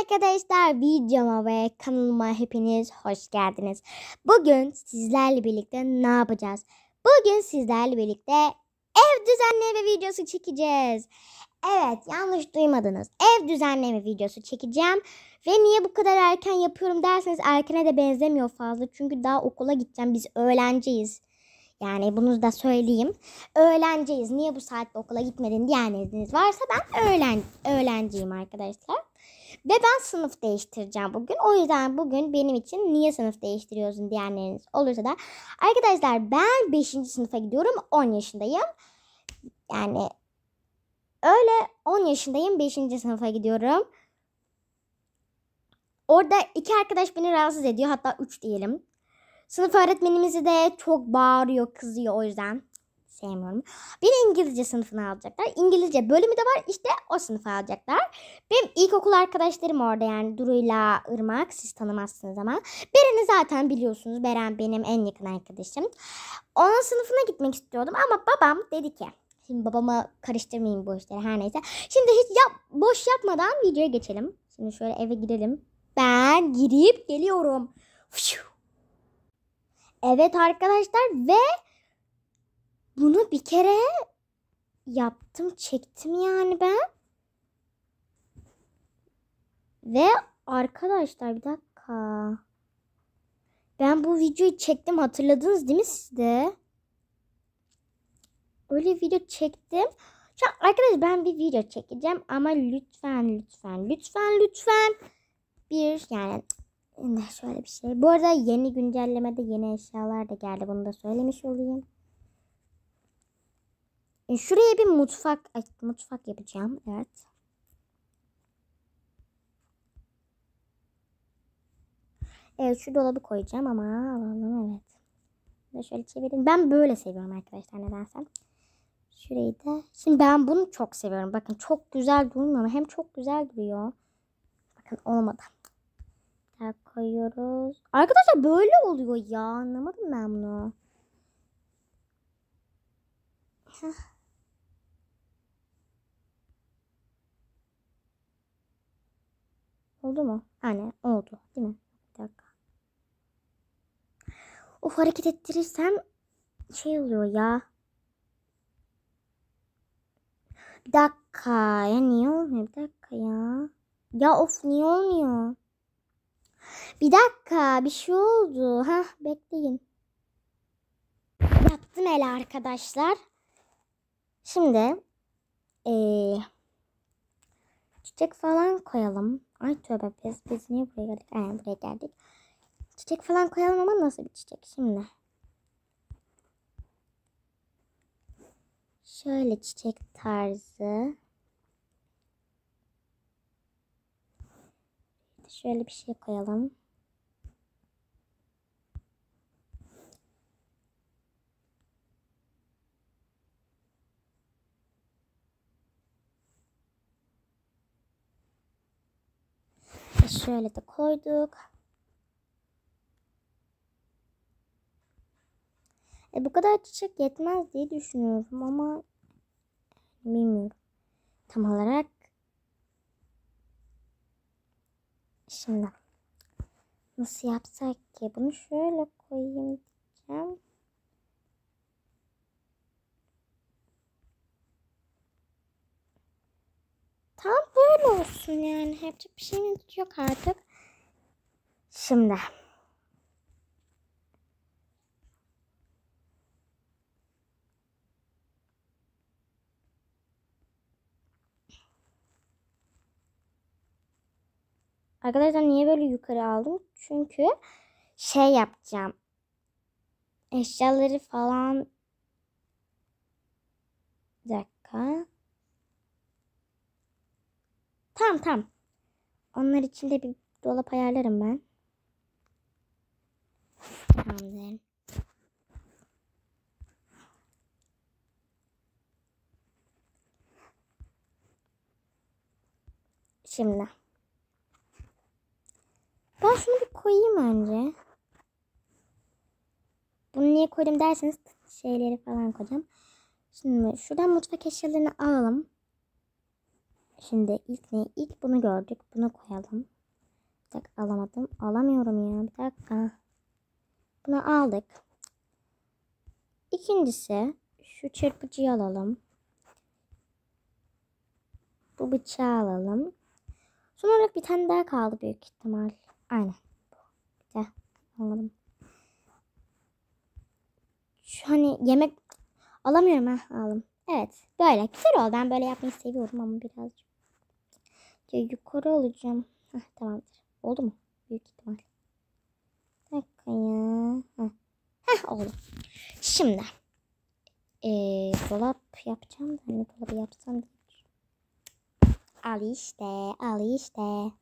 arkadaşlar videoma ve kanalıma hepiniz hoş geldiniz. Bugün sizlerle birlikte ne yapacağız? Bugün sizlerle birlikte ev düzenleme videosu çekeceğiz. Evet yanlış duymadınız. Ev düzenleme videosu çekeceğim. Ve niye bu kadar erken yapıyorum derseniz erkene de benzemiyor fazla. Çünkü daha okula gideceğim. Biz öğlenciyiz. Yani bunu da söyleyeyim. Öğlenciyiz. Niye bu saatte okula gitmedin diyenleriniz varsa ben öğlen, öğlenciyim arkadaşlar. Ve ben sınıf değiştireceğim bugün. O yüzden bugün benim için niye sınıf değiştiriyorsun diyenleriniz olursa da. Arkadaşlar ben 5. sınıfa gidiyorum. 10 yaşındayım. Yani öyle 10 yaşındayım. 5. sınıfa gidiyorum. Orada iki arkadaş beni rahatsız ediyor. Hatta üç diyelim. Sınıf öğretmenimizi de çok bağırıyor, kızıyor o yüzden sevmiyorum. Bir İngilizce sınıfına alacaklar. İngilizce bölümü de var işte o sınıfa alacaklar. Benim ilkokul arkadaşlarım orada yani Duru'yla Irmak siz tanımazsınız ama. Beren'i zaten biliyorsunuz. Beren benim en yakın arkadaşım. Onun sınıfına gitmek istiyordum ama babam dedi ki Şimdi babama karıştırmayayım bu işleri her neyse. Şimdi hiç yap, boş yapmadan videoya geçelim. Şimdi şöyle eve girelim. Ben girip geliyorum. Evet arkadaşlar ve bunu bir kere yaptım çektim yani ben. Ve arkadaşlar bir dakika. Ben bu videoyu çektim hatırladınız değil mi siz de? Öyle video çektim. Şu an arkadaşlar ben bir video çekeceğim ama lütfen lütfen lütfen lütfen bir yani şöyle bir şey. Bu arada yeni güncellemede yeni eşyalar da geldi. Bunu da söylemiş olayım. E şuraya bir mutfak ay, mutfak yapacağım. Evet. Evet şu dolabı koyacağım ama alalım evet. Bunu şöyle çevireyim. Ben böyle seviyorum arkadaşlar nedense. Şurayı da. Şimdi ben bunu çok seviyorum. Bakın çok güzel durmuyor mu? Hem çok güzel duruyor. Bakın olmadı koyuyoruz. Arkadaşlar böyle oluyor ya. Anlamadım ben bunu. Heh. Oldu mu? Hani oldu değil mi? Bir dakika. Of hareket ettirirsem şey oluyor ya. Bir dakika ya niye olmuyor? Bir dakika ya. Ya of niye olmuyor? Bir dakika bir şey oldu. Ha bekleyin. Yaptım el arkadaşlar. Şimdi ee, çiçek falan koyalım. Ay tövbe biz, biz niye buraya geldik? Aynen buraya geldik. Çiçek falan koyalım ama nasıl bir çiçek şimdi? Şöyle çiçek tarzı. Şöyle bir şey koyalım. Şöyle de koyduk. E bu kadar çiçek yetmez diye düşünüyorum ama bilmiyorum. Tam olarak Şimdi nasıl yapsak ki? Bunu şöyle koyayım diyeceğim. Tam böyle olsun yani. Yapacak bir şeyimiz yok artık. Şimdi. Arkadaşlar niye böyle yukarı aldım? Çünkü şey yapacağım. Eşyaları falan bir dakika. Tamam tamam. Onlar için de bir dolap ayarlarım ben. Tamamdır. Şimdi. Ben şunu bir koyayım önce. Bunu niye koydum derseniz şeyleri falan koyacağım. Şimdi şuradan mutfak eşyalarını alalım. Şimdi ilk ne? İlk bunu gördük. Bunu koyalım. Bir dakika alamadım. Alamıyorum ya. Bir dakika. Bunu aldık. İkincisi şu çırpıcıyı alalım. Bu bıçağı alalım. Son olarak bir tane daha kaldı büyük ihtimal. Aynen. Bir de almadım. Şu hani yemek alamıyorum ha aldım. Evet böyle güzel oldu. Ben böyle yapmayı seviyorum ama birazcık ya yukarı alacağım. Heh, tamamdır. Oldu mu? Büyük ihtimal. Bir dakika ya. Heh. Heh, oldu. Şimdi ee, dolap yapacağım da ne dolabı yapsam. Al işte, al işte.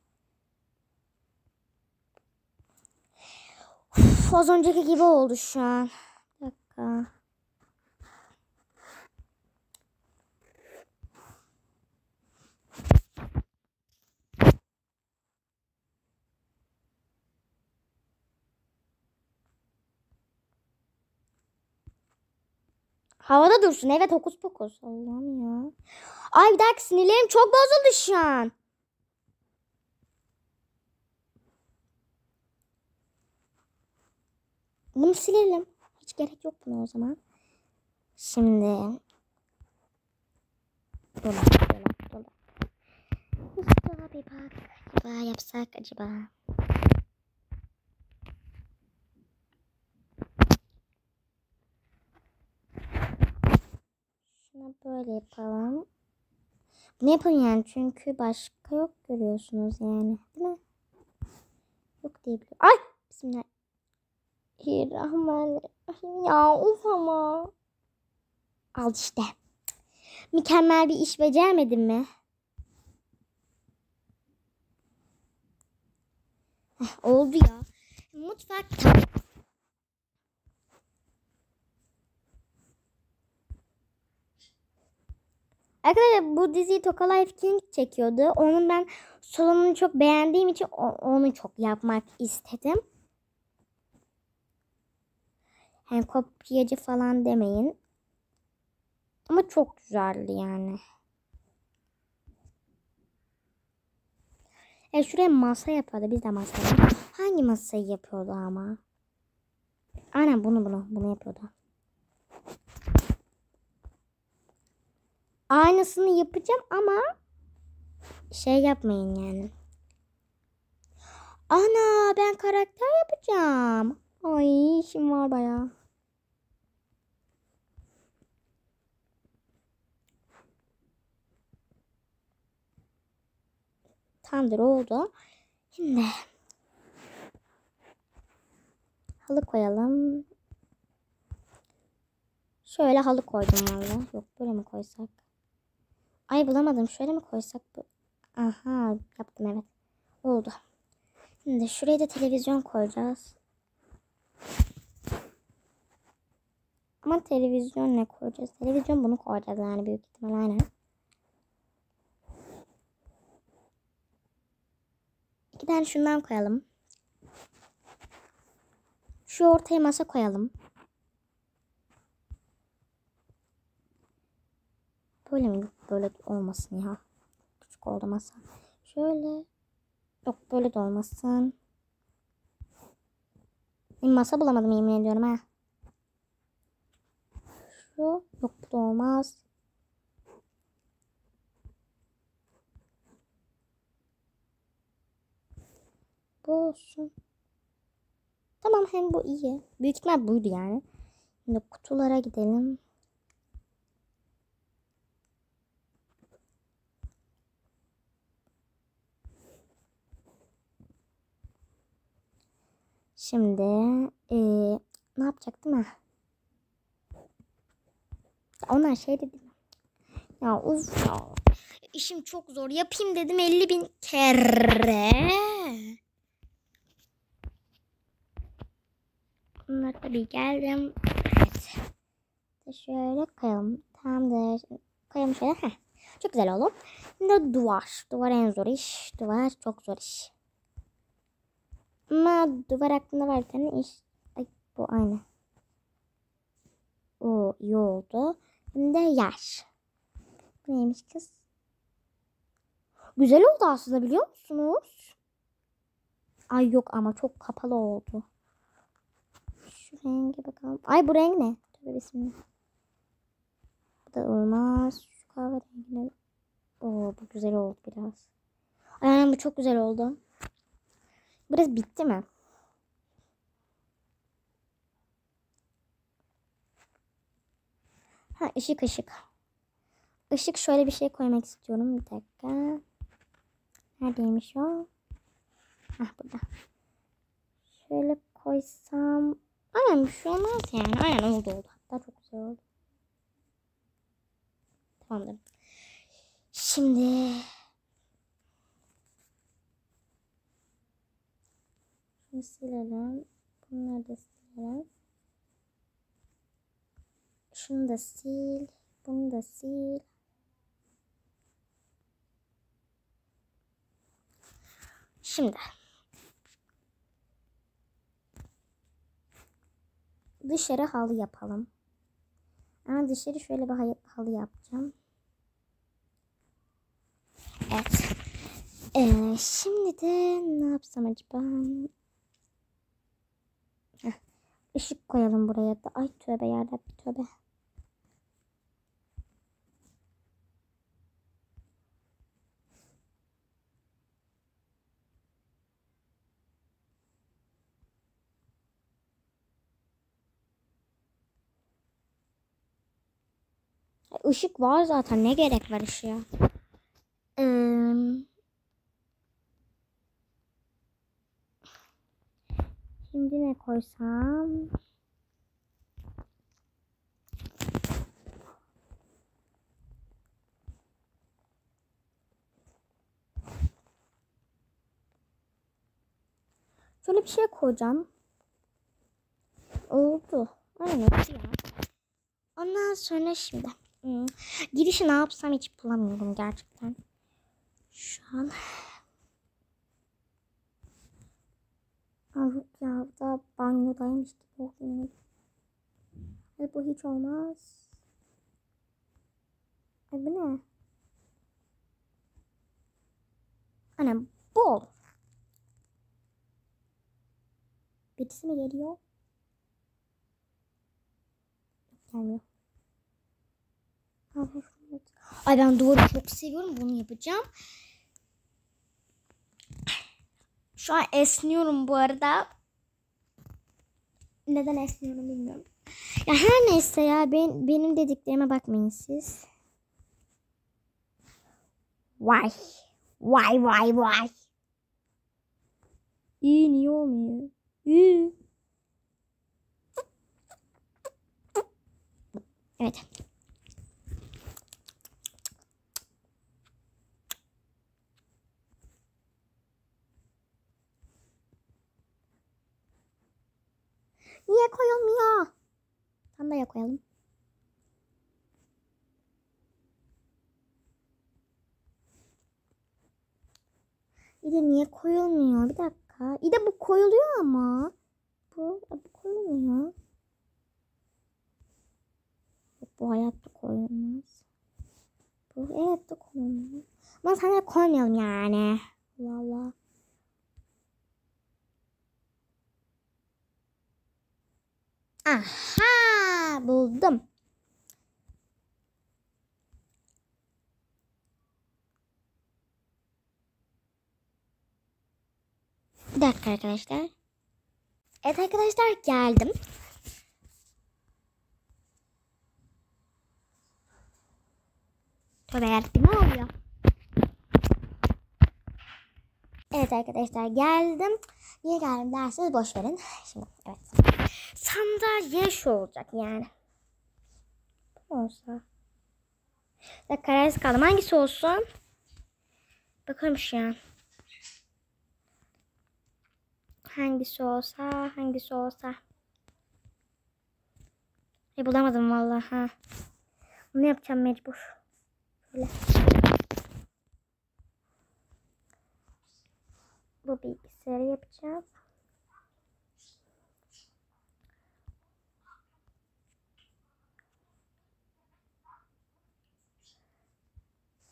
Uf, az önceki gibi oldu şu an. Bir dakika. Havada dursun. Evet hokus pokus. Allah'ım ya. Ay bir dakika sinirlerim çok bozuldu şu an. Bunu silelim. Hiç gerek yok buna o zaman. Şimdi dolap dolap dolap. Dolaba bir bak. Acaba yapsak acaba. Şuna böyle yapalım. Ne yapın yani çünkü başka yok görüyorsunuz yani. Değil mi? Yok diye biliyorum. Ay! Bismillahirrahmanirrahim. Ya uf ama. Al işte. Mükemmel bir iş beceremedin mi? Heh, oldu ya. Mutfak Arkadaşlar bu diziyi Toka Life King çekiyordu. Onun ben salonunu çok beğendiğim için onu çok yapmak istedim. Yani kopyacı falan demeyin. Ama çok güzeldi yani. E şuraya masa yapıyordu. Biz de masa Hangi masayı yapıyordu ama? Aynen bunu bunu. Bunu yapıyordu. Aynısını yapacağım ama şey yapmayın yani. Ana ben karakter yapacağım. Ay işim var baya. Tamamdır oldu. Şimdi halı koyalım. Şöyle halı koydum valla. Yok böyle mi koysak? Ay bulamadım. Şöyle mi koysak? Bu? Aha yaptım evet. Oldu. Şimdi şuraya da televizyon koyacağız. Ama televizyon ne koyacağız? Televizyon bunu koyacağız yani büyük ihtimal aynen. İki tane şundan koyalım. Şu ortaya masa koyalım. Böyle mi? Böyle olmasın ya. Küçük oldu masa. Şöyle. Yok böyle de olmasın. Bir masa bulamadım yemin ediyorum ha. Şu. Yok bu da olmaz. Bu olsun. Tamam hem bu iyi. Büyük ihtimal buydu yani. Şimdi kutulara gidelim. Şimdi ee, ne yapacaktım ha? Onlar şey dedim. Ya ya. İşim çok zor. Yapayım dedim 50 bin kere. Bunlar tabii geldim. Evet. Şöyle koyalım. Tamamdır. Koyalım şöyle. Heh. Çok güzel oldu. Şimdi duvar. Duvar en zor iş. Duvar çok zor iş. Ama duvar hakkında var bir tane iş. Ay, bu aynı. O iyi oldu. De yaş. Bu neymiş kız? Güzel oldu aslında biliyor musunuz? Ay yok ama çok kapalı oldu. Şu rengi bakalım. Ay bu renk ne? Tövbe bismillah. Bu da olmaz. Şu kahverengine. Oo bu güzel oldu biraz. Ay bu çok güzel oldu. Biraz bitti mi? Ha ışık ışık. Işık şöyle bir şey koymak istiyorum. Bir dakika. Neredeymiş o? Hah burada. Şöyle koysam. Aynen bir şey olmaz yani. Aynen oldu oldu. Hatta çok güzel oldu. Tamamdır. Şimdi şunu silelim. Bunları da silelim. Şunu da sil. Bunu da sil. Şimdi dışarı halı yapalım. Ama dışarı şöyle bir halı yapacağım. Evet. Ee, şimdi de ne yapsam acaba? Işık koyalım buraya da. Ay tövbe yarabbim tövbe. Işık var zaten. Ne gerek var ışığa? Ee, şimdi ne koysam? Şöyle bir şey koyacağım. Oldu. Aynen ya. Ondan sonra şimdi. Hmm. Girişi ne yapsam hiç bulamıyorum gerçekten. Şu an. Ay yok ya da banyodaymış gibi oluyor. Ay bu hiç olmaz. Ay bu ne? Anam bu olur. Birisi mi geliyor? Gelmiyor. Ay ben duvarı çok seviyorum. Bunu yapacağım. Şu an esniyorum bu arada. Neden esniyorum bilmiyorum. Ya her neyse ya ben, benim dediklerime bakmayın siz. Vay. Vay vay vay. İyi niye olmuyor? İyi. Evet. Niye koyulmuyor? Sandalye koyalım. Bir de niye koyulmuyor? Bir dakika. İyi de bu koyuluyor ama. Bu, bu koyulmuyor. Bu hayatta koyulmaz. Bu evet de koyulmaz. Ama sana koymayalım yani. Allah Aha buldum. Bir dakika arkadaşlar. Evet arkadaşlar geldim. Tövbe yarabbim ne oluyor? Evet arkadaşlar geldim. Niye geldim derseniz boş verin. Şimdi evet. Sandalye şu olacak yani. Olsa. Ya kararsız kaldım. Hangisi olsun? Bakalım şu an. Hangisi olsa, hangisi olsa. E bulamadım vallahi ha. Bunu yapacağım mecbur. Böyle. Bu bilgisayarı yapacağım.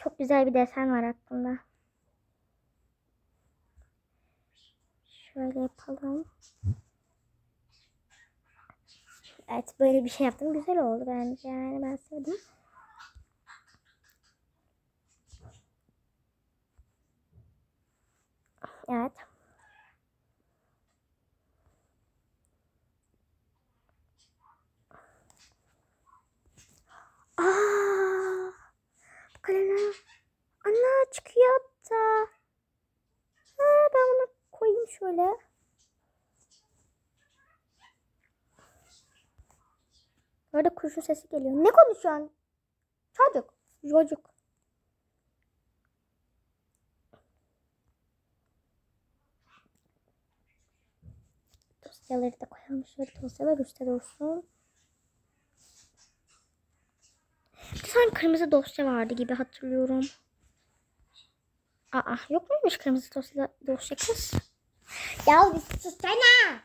Çok güzel bir desen var aklımda. Şöyle yapalım. Evet böyle bir şey yaptım. Güzel oldu bence. Yani ben sevdim. Evet. Aa! Bu kalemler ana çıkıyor da. Ha, ben bunu koyayım şöyle. Orada kurşun sesi geliyor. Ne konuşuyorsun? Çocuk. Çocuk. Dosyaları da koyalım. Şöyle dosyalar üstte dursun. Bir kırmızı dosya vardı gibi hatırlıyorum. Aa yok muymuş kırmızı dosya, dosya kız? Ya bir.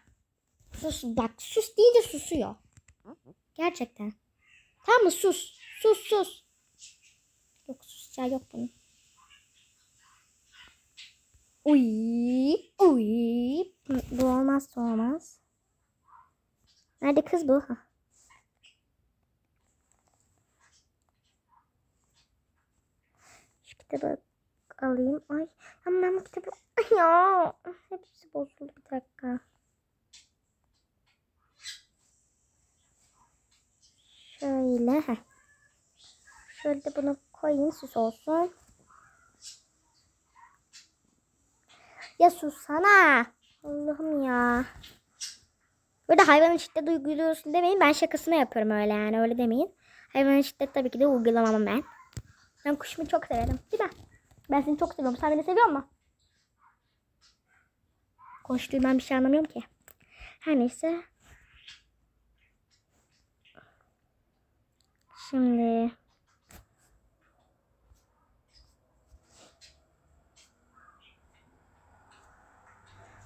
Sus bak sus deyince susuyor. Gerçekten. Tamam mı sus. Sus sus. Yok susacağı yok bunun. Uy, uy. Bu olmazsa olmaz. Nerede kız bu? Ha. Şu kitabı alayım. Ay ama ben bu kitabı... Ya. Hepsi bozuldu bir dakika. Şöyle. Şöyle bunu koyayım süs olsun. Ya sussana. Allah'ım ya. Burada hayvanın şiddet uyguluyorsun demeyin. Ben şakasına yapıyorum öyle yani. Öyle demeyin. Hayvanın şiddet tabii ki de uygulamam ben. Ben kuşumu çok severim. Değil mi? Ben seni çok seviyorum. Sen beni seviyor musun? Konuştuğum ben bir şey anlamıyorum ki. Her neyse. Şimdi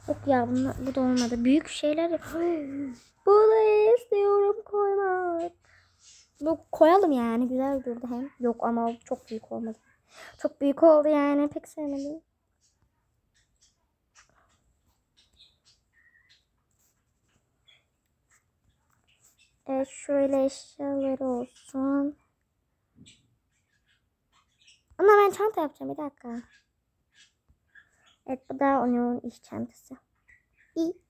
Yok ya bunlar, bu da olmadı. Büyük şeyler. Bunu istiyorum koymak. Bu koyalım yani. Güzel durdu hem. Yok ama çok büyük olmadı. Çok büyük oldu yani. Pek sevmedim. Evet şöyle eşyaları olsun. Ama ben çanta yapacağım bir dakika. Evet bu da onun iş çantası. İyi.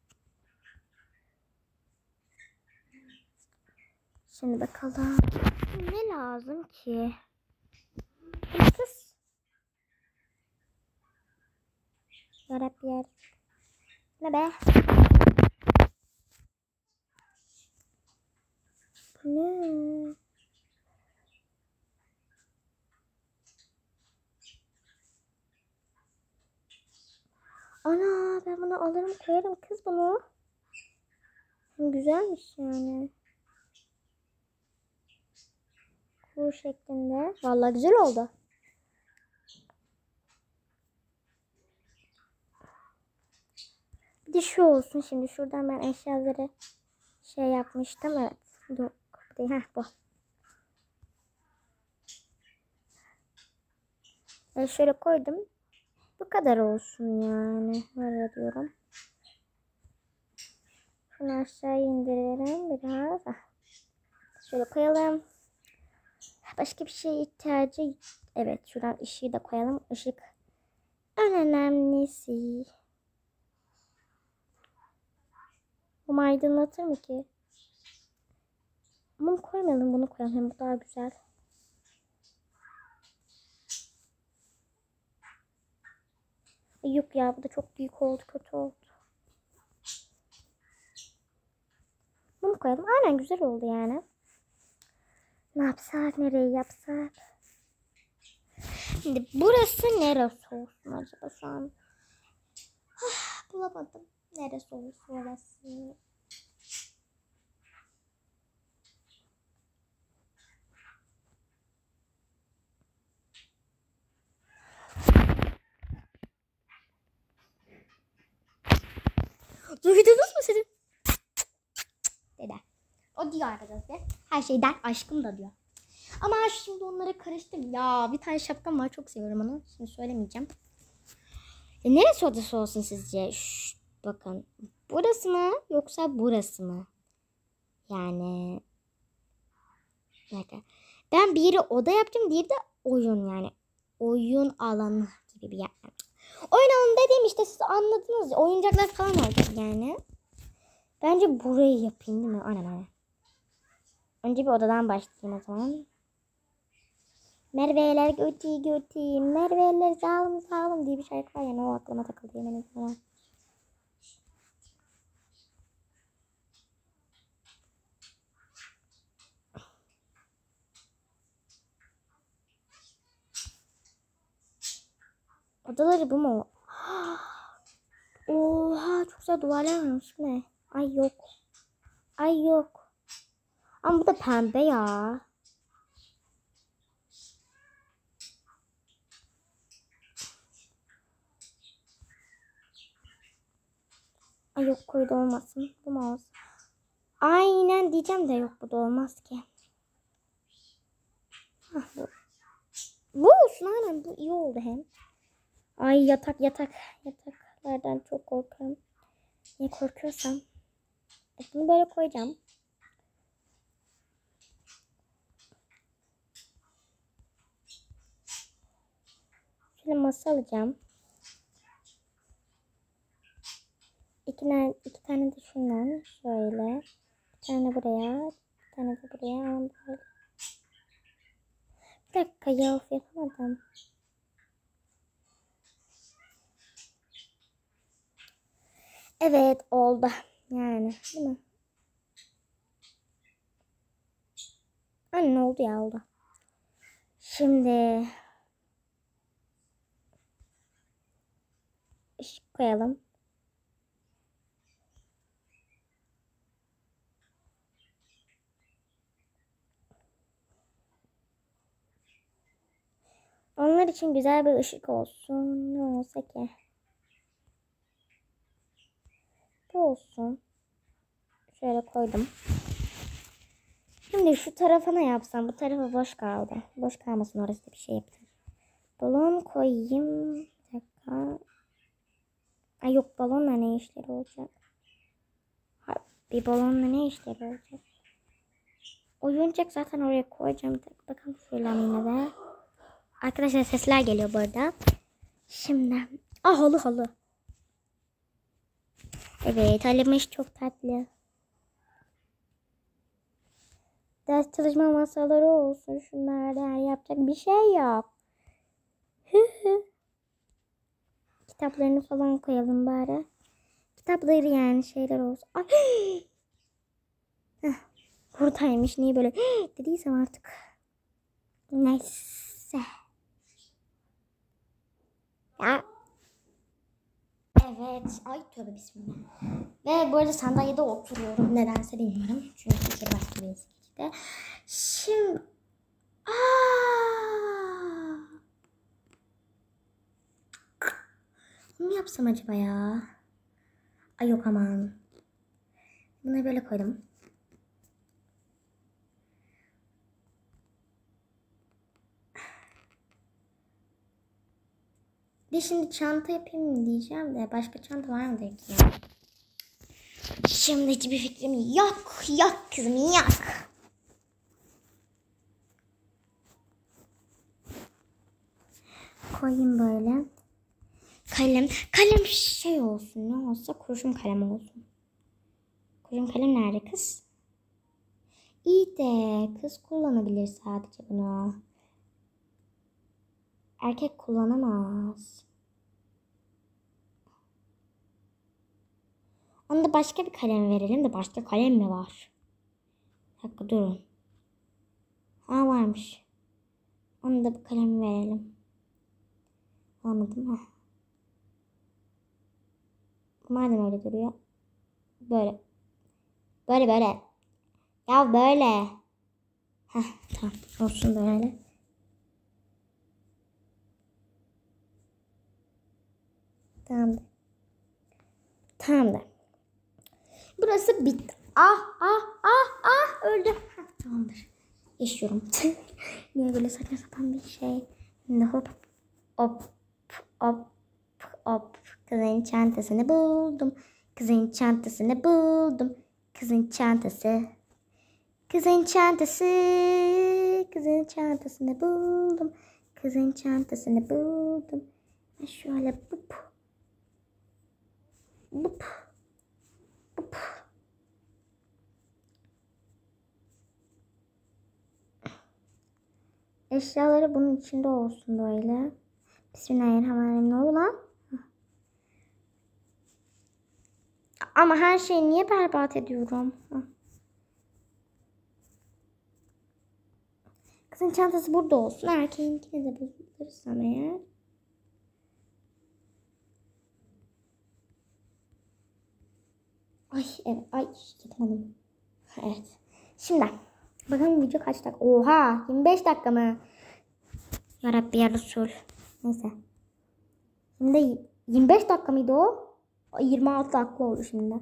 Şimdi bakalım. Ne lazım ki? Kız. Yarabbi yer. Ne be? Ne? Ana ben bunu alırım koyarım kız bunu. Güzelmiş yani. Bu şeklinde. Vallahi güzel oldu. Bir de şu olsun şimdi. Şuradan ben eşyaları şey yapmıştım. Evet. Değil. Heh, bu. E şöyle koydum. Bu kadar olsun yani. Öyle diyorum. Şunu aşağı indirelim biraz. Şöyle koyalım. Başka bir şeye ihtiyacı Evet şuradan ışığı da koyalım. Işık en önemlisi. Bu aydınlatır mı ki? Bunu koymayalım bunu koyalım. Hem bu daha güzel. Yok ya bu da çok büyük oldu kötü oldu. Bunu koyalım. Aynen güzel oldu yani. Ne yapsak nereye yapsak? Şimdi burası neresi olsun acaba şu an? Ah, bulamadım. Neresi olsun orası? Duydunuz mu sizin? O diyor arkadaşlar. Her şeyden aşkım da diyor. Ama şimdi onları karıştım. Ya bir tane şapkam var. Çok seviyorum onu. Şimdi söylemeyeceğim. E, neresi odası olsun sizce? Şş, bakın. Burası mı yoksa burası mı? Yani dakika. Ben bir yeri oda yapacağım, diğeri de oyun yani. Oyun alanı gibi bir yer. Oyun alanı dediğim işte siz anladınız. Oyuncaklar falan olacak yani. Bence burayı yapayım değil mi? Aynen aynen. Önce bir odadan başlayayım o zaman. Merve'ler götü götü. Merve'ler sağlam sağlam diye bir şarkı var yani o aklıma takıldı yemin ederim. Odaları bu mu? Oha çok güzel duvarlar varmış. Ne? Ay yok. Ay yok. Ama bu da pembe ya. Ay yok koyu da olmasın. Bu mu? Aynen diyeceğim de yok bu da olmaz ki. Hah, bu. bu olsun aynen bu iyi oldu hem. Ay yatak yatak yataklardan çok korkuyorum. Niye korkuyorsam. Bunu böyle koyacağım. Şöyle masa alacağım. İki tane, iki tane de şundan şöyle. Bir tane buraya. Bir tane de buraya. Böyle. Bir dakika ya of yapamadım. Evet oldu. Yani değil mi? Anne oldu ya oldu. Şimdi ışık koyalım. Onlar için güzel bir ışık olsun. Ne olsa ki. Bu olsun. Şöyle koydum. Şimdi şu tarafa ne yapsam? Bu tarafa boş kaldı. Boş kalmasın orası da bir şey yapayım. Balon koyayım. Bir dakika. Ay yok balonla ne işleri olacak? Ha, bir balonla ne işleri olacak? Oyuncak zaten oraya koyacağım. Bakalım şöyle de. Arkadaşlar sesler geliyor burada. Şimdi. Ah halı halı. Evet halimiz çok tatlı. Ders çalışma masaları olsun. Şunlarda yapacak bir şey yok. Kitaplarını falan koyalım bari. Kitapları yani şeyler olsun. Ay. Buradaymış. Niye böyle dediysem artık. Neyse. Ya. Evet. Ay tövbe bismillah. Ve bu arada sandalyede oturuyorum. Nedense bilmiyorum. Çünkü fikir başka birisi geçti. Şimdi... Aa! Ne yapsam acaba ya? Ay yok aman. Bunu böyle koydum. Bir şimdi çanta yapayım diyeceğim de başka çanta var mı ki? Şimdi hiçbir fikrim yok. Yok kızım yok. Koyayım böyle. Kalem. Kalem şey olsun. Ne olsa kurşun kalem olsun. Kurşun kalem nerede kız? İyi de kız kullanabilir sadece bunu. Erkek kullanamaz. Ona da başka bir kalem verelim de başka kalem mi var? Bir dakika durun. Ha varmış. Ona da bir kalem verelim. Anladım ha. Madem öyle duruyor. Böyle. Böyle böyle. Ya böyle. Heh, tamam olsun böyle. Tamamdır. Tamamdır. Burası bitti. Ah ah ah ah öldüm. Heh, tamamdır. Yaşıyorum. Niye böyle saçma sapan bir şey. Hop hop hop hop kızın çantasını buldum. Kızın çantasını buldum. Kızın çantası. Kızın çantası. Kızın çantasını buldum. Kızın çantasını buldum. Ve şöyle bup. Bup. Bup. Eşyaları bunun içinde olsun böyle. Bismillahirrahmanirrahim. Ne lan? Ama her şeyi niye berbat ediyorum? Hah. Kızın çantası burada olsun. Erkeğinkini de bulursam eğer. Ay evet. Ay gitmedim. Evet. Şimdi bakalım video kaç dakika? Oha 25 dakika mı? Ya Rabbi ya Resul. Neyse. Şimdi 25 dakika mıydı o? Ay, 26 dakika oldu şimdi.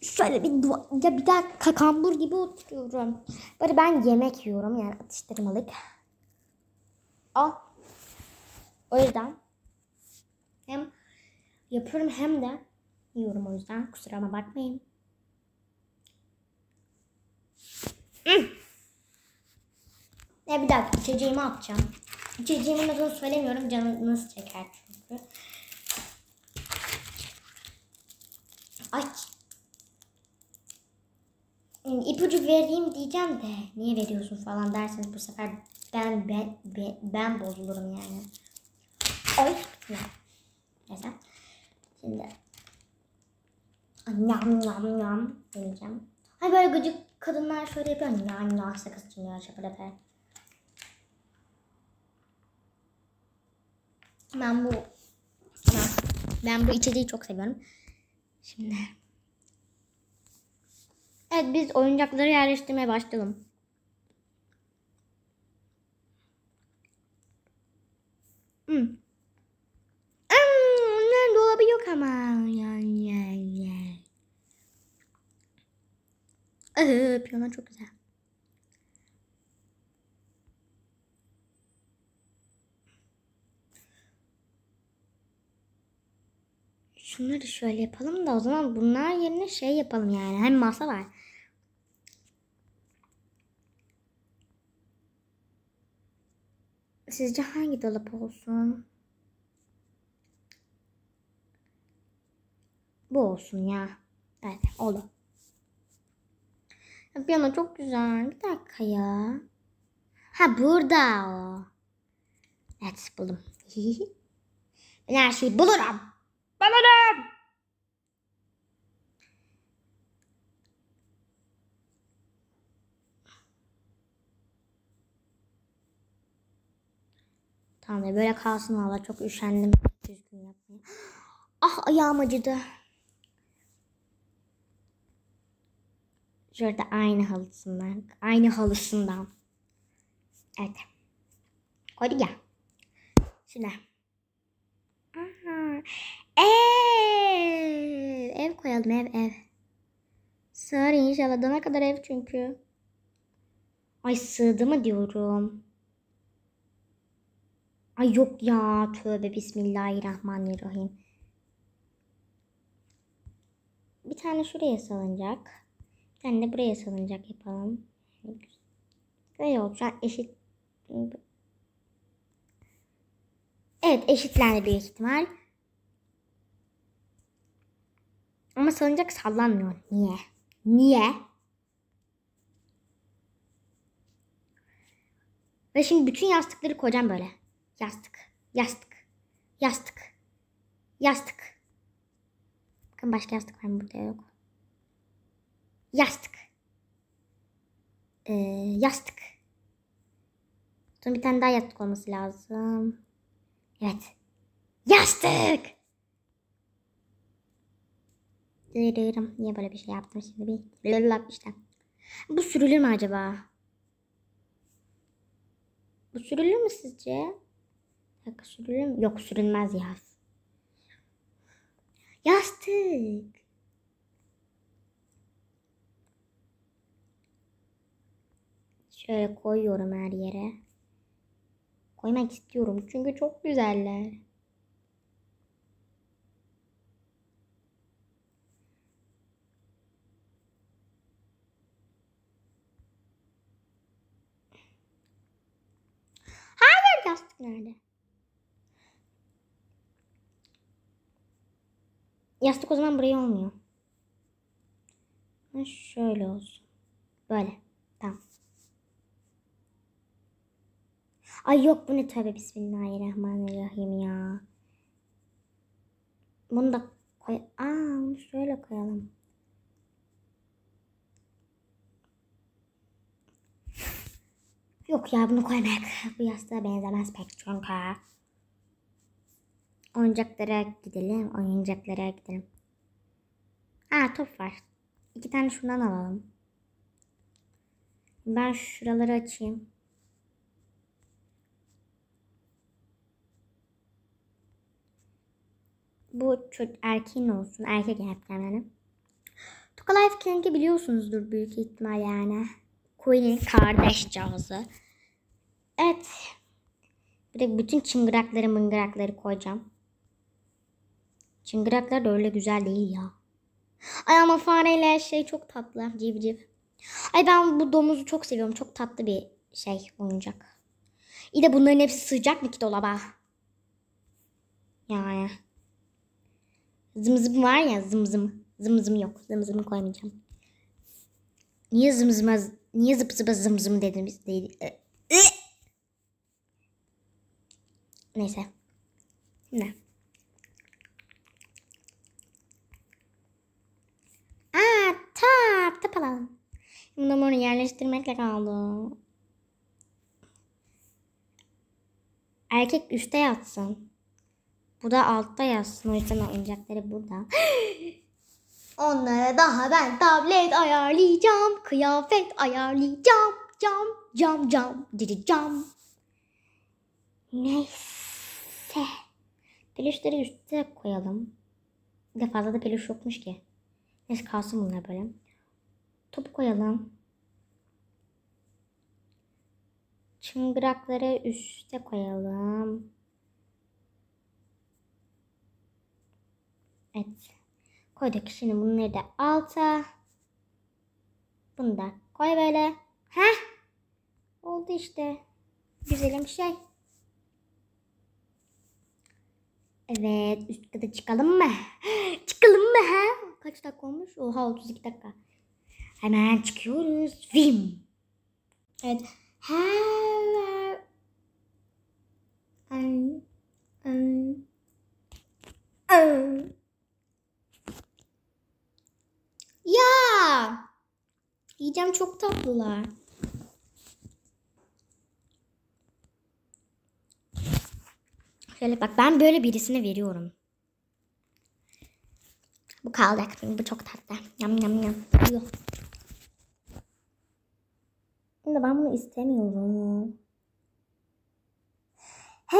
Şöyle bir dua- ya bir dakika kambur gibi oturuyorum. Böyle ben yemek yiyorum yani atıştırmalık. Al. O yüzden hem yapıyorum hem de yiyorum o yüzden kusuruma bakmayın. Ne bir dakika içeceğimi atacağım. İçeceğimin adını söylemiyorum canınız çeker çünkü. Ay. Yani ipucu vereyim diyeceğim de niye veriyorsun falan derseniz bu sefer ben ben ben, ben bozulurum yani. Ay. Neyse. Şimdi Nyam nyam nyam deneyeceğim. Hani böyle gıcık kadınlar şöyle yapıyor. Nyam nyam sakız çiğniyor şöyle böyle. Ben bu ben bu içeceği çok seviyorum. Şimdi Evet biz oyuncakları yerleştirmeye başlayalım. Hmm. Hmm, onların dolabı yok ama. Yani, yani. Ee, piyano çok güzel. Şunları şöyle yapalım da o zaman bunlar yerine şey yapalım yani. Hem masa var. Sizce hangi dolap olsun? Bu olsun ya. Evet oldu. Ya, Piyano çok güzel. Bir dakika ya. Ha burada o. Evet buldum. ben her şeyi bulurum. Bulurum. Tamam ya, böyle kalsın valla çok üşendim. Düzgün yapmaya. Ah ayağım acıdı. Şurada aynı halısından. Aynı halısından. Evet. Koyduk ya. Şimdi. Aha. Ev. Ev koyalım ev ev. Sığar inşallah. Dana kadar ev çünkü. Ay sığdı mı diyorum. Ay yok ya. Tövbe bismillahirrahmanirrahim. Bir tane şuraya salınacak. Bir tane de buraya salınacak yapalım. Böyle oldu. Şu eşit. Evet eşitlendi büyük ihtimal. Ama salıncak sallanmıyor. Niye? Niye? Ve şimdi bütün yastıkları koyacağım böyle. Yastık, yastık, yastık, yastık. Bakın başka yastık var mı burada yok. Yastık. Ee, yastık. Sonra bir tane daha yastık olması lazım. Evet. Yastık. Dırırım. Niye böyle bir şey yaptım şimdi bir lırlap işte. Bu sürülür mü acaba? Bu sürülür mü sizce? Dakika sürülür mü? Yok sürülmez ya. Yastık. Şöyle koyuyorum her yere. Koymak istiyorum çünkü çok güzeller. yastık nerede? Yastık o zaman buraya olmuyor. Ha, şöyle olsun. Böyle. Tamam. Ay yok bu ne tövbe bismillahirrahmanirrahim ya. Bunu da koy. Aa bunu şöyle koyalım. Yok ya bunu koymak. Bu yastığa benzemez pek çünkü. Oyuncaklara gidelim. Oyuncaklara gidelim. Aa top var. İki tane şundan alalım. Ben şuraları açayım. Bu erkeğin olsun. Erkek yani. Toka Life King'i biliyorsunuzdur büyük ihtimal yani. Queen'in kardeş cihazı. Evet. Bir de bütün çıngırakları mıngırakları koyacağım. Çıngıraklar da öyle güzel değil ya. Ay ama fareyle şey çok tatlı. Civciv. Ay ben bu domuzu çok seviyorum. Çok tatlı bir şey oyuncak. İyi de bunların hepsi sığacak mı ki dolaba? Yani. Zımzım var ya zımzım. Zımzım yok. Zımzımı koymayacağım. Niye zımzıma niye zıp zıpa zımzım dedim değil. Neyse. Ne? Aa tap tap alalım. Şimdi bunu yerleştirmekle kaldı. Erkek üstte yatsın. Bu da altta yatsın. O yüzden oyuncakları burada. Onlara daha ben tablet ayarlayacağım. Kıyafet ayarlayacağım. Cam cam cam diri cam. Neyse. Peluşları üstte koyalım. Bir de fazla da peluş yokmuş ki. Neyse kalsın bunlar böyle. Top koyalım. Çıngırakları üste koyalım. Evet. Koyduk. Şimdi bunları da alta. Bunu da koy böyle. Heh. Oldu işte. Güzelim şey. Evet. Üst kata çıkalım mı? çıkalım mı ha? Kaç dakika olmuş? Oha 32 dakika. Hemen çıkıyoruz. Vim. Evet. Hello. Um, um, um. Ya. Yiyeceğim çok tatlılar. Şöyle bak ben böyle birisine veriyorum. Bu kaldı. Bu çok tatlı. Yam yam yam. Yok. Şimdi ben bunu istemiyorum. He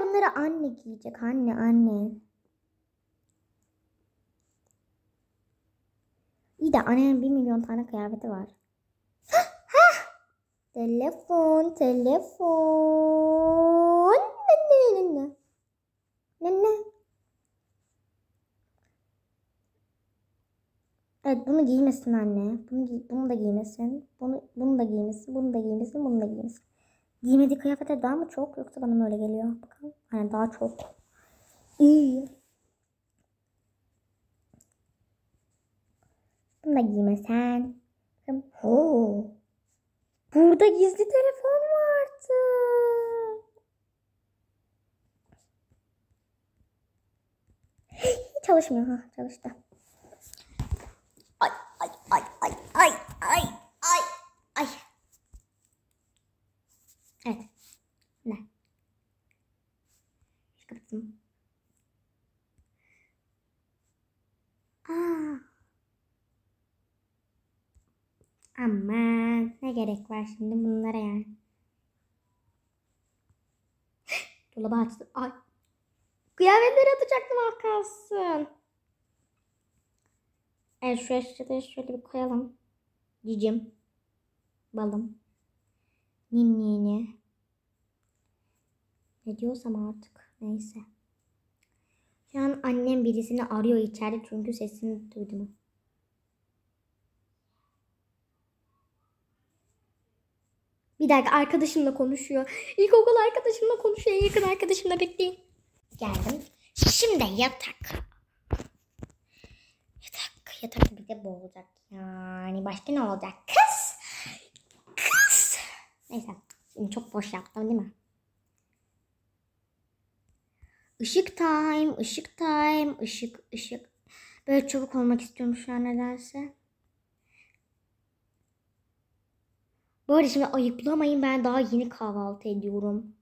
bunları anne giyecek. Anne anne. İyi de annenin bir milyon tane kıyafeti var. telefon, telefon. Ne ne ne ne. Ne ne. Evet bunu giymesin anne. Bunu, giy bunu da giymesin. Bunu, bunu da giymesin. Bunu da giymesin. Bunu da giymesin. Giymediği kıyafete daha mı çok yoksa bana mı öyle geliyor? Bakalım. Yani daha çok. İyi. Bunu da giymesen. Oo. Burada gizli telefon vardı. Çalışmıyor ha çalıştı. Ay ay ay ay ay ay ay ay. Evet. Ne? Kapattım. Aa. Aman ne gerek var şimdi bunlara yani. Dolabı açtım. Ay. Kıyafetleri atacaktım az kalsın. Evet şu eşyaları şöyle bir koyalım. Cicim. Balım. Ninnini. Ne diyorsam artık. Neyse. Şu an annem birisini arıyor içeride çünkü sesini duydum. Bir dakika arkadaşımla konuşuyor. İlkokul arkadaşımla konuşuyor. En yakın arkadaşımla bekleyin. Geldim. Şimdi yatak. Yatak. Yatak bir de bu olacak. Yani başka ne olacak? Kız. Kız. Neyse. Şimdi çok boş yaptım değil mi? Işık time, ışık time, ışık, ışık. Böyle çabuk olmak istiyorum şu an nedense. Bu arada şimdi ayıplamayın ben daha yeni kahvaltı ediyorum.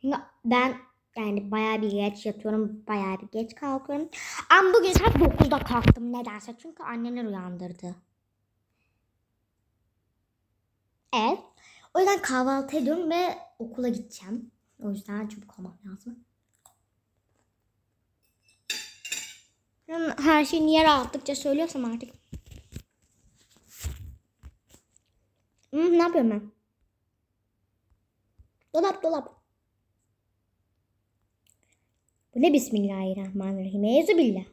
Çünkü ben yani bayağı bir geç yatıyorum, bayağı bir geç kalkıyorum. Ama bugün saat 9'da kalktım nedense çünkü annemler uyandırdı. Evet. O yüzden kahvaltı ediyorum ve okula gideceğim. O yüzden çabuk olmam lazım. Her şeyi niye rahatlıkça söylüyorsam artık. Hmm, ne yapıyorum ben? Dolap dolap. Bu ne Bismillahirrahmanirrahim. Eyzubillah.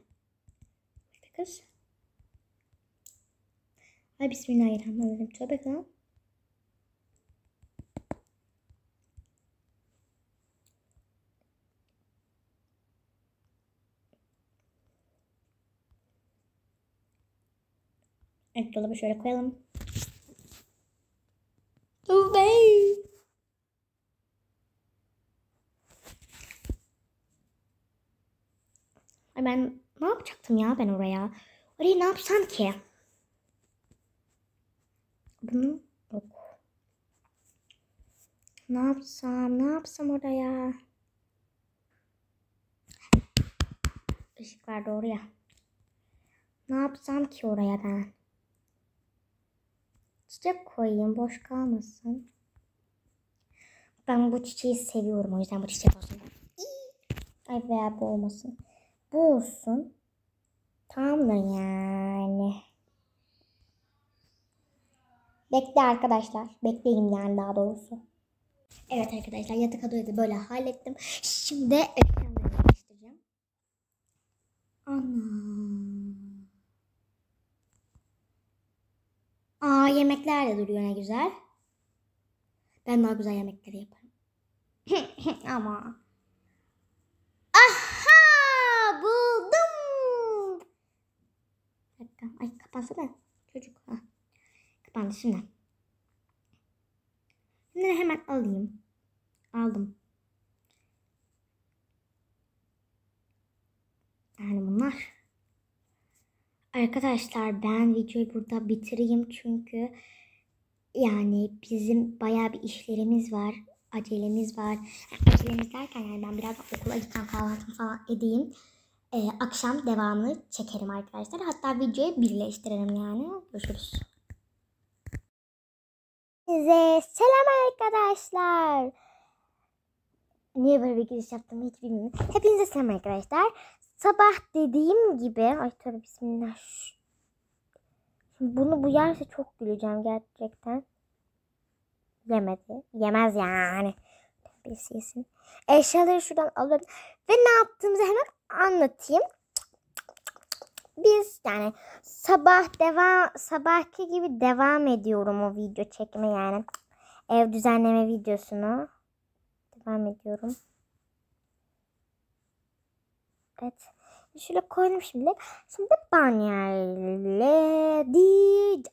Kız. Ay Bismillahirrahmanirrahim. Tövbe kız. Evet dolabı şöyle koyalım. Ay ben ne yapacaktım ya ben oraya? Oraya ne yapsam ki? Bunu yok. Ne yapsam? Ne yapsam oraya? Işık var oraya. Ne yapsam ki oraya ben? Çiçek koyayım boş kalmasın. Ben bu çiçeği seviyorum o yüzden bu çiçek olsun. Ay veya bu olmasın. Bu olsun. Tamam yani? Bekle arkadaşlar. Bekleyin yani daha doğrusu. Evet arkadaşlar yatak odayı böyle hallettim. Şimdi ekranları değiştireceğim. Ana. Aa yemekler de duruyor ne güzel. Ben daha güzel yemekleri yaparım. Ama. Aha buldum. Bir dakika. Ay kapansana çocuk. Ha. Kapandı şimdi. Bunları hemen alayım. Aldım. Yani bunlar. Arkadaşlar ben videoyu burada bitireyim çünkü yani bizim baya bir işlerimiz var. Acelemiz var. Acelemiz derken yani ben biraz okula gideceğim kahvaltımı falan edeyim. Ee, akşam devamını çekerim arkadaşlar. Hatta videoyu birleştirelim yani. Görüşürüz. Size selam arkadaşlar. Niye böyle bir giriş yaptım hiç bilmiyorum. Hepinize selam arkadaşlar. Sabah dediğim gibi ay tabii bismillah. Şimdi bunu bu yerse çok güleceğim gerçekten. Yemedi. Yemez yani. Birisi yesin. Eşyaları şuradan alıyorum. Ve ne yaptığımızı hemen anlatayım. Biz yani sabah devam sabahki gibi devam ediyorum o video çekme yani. Ev düzenleme videosunu devam ediyorum. Evet. Şöyle koydum şimdi. Şimdi banyo diyeceğim.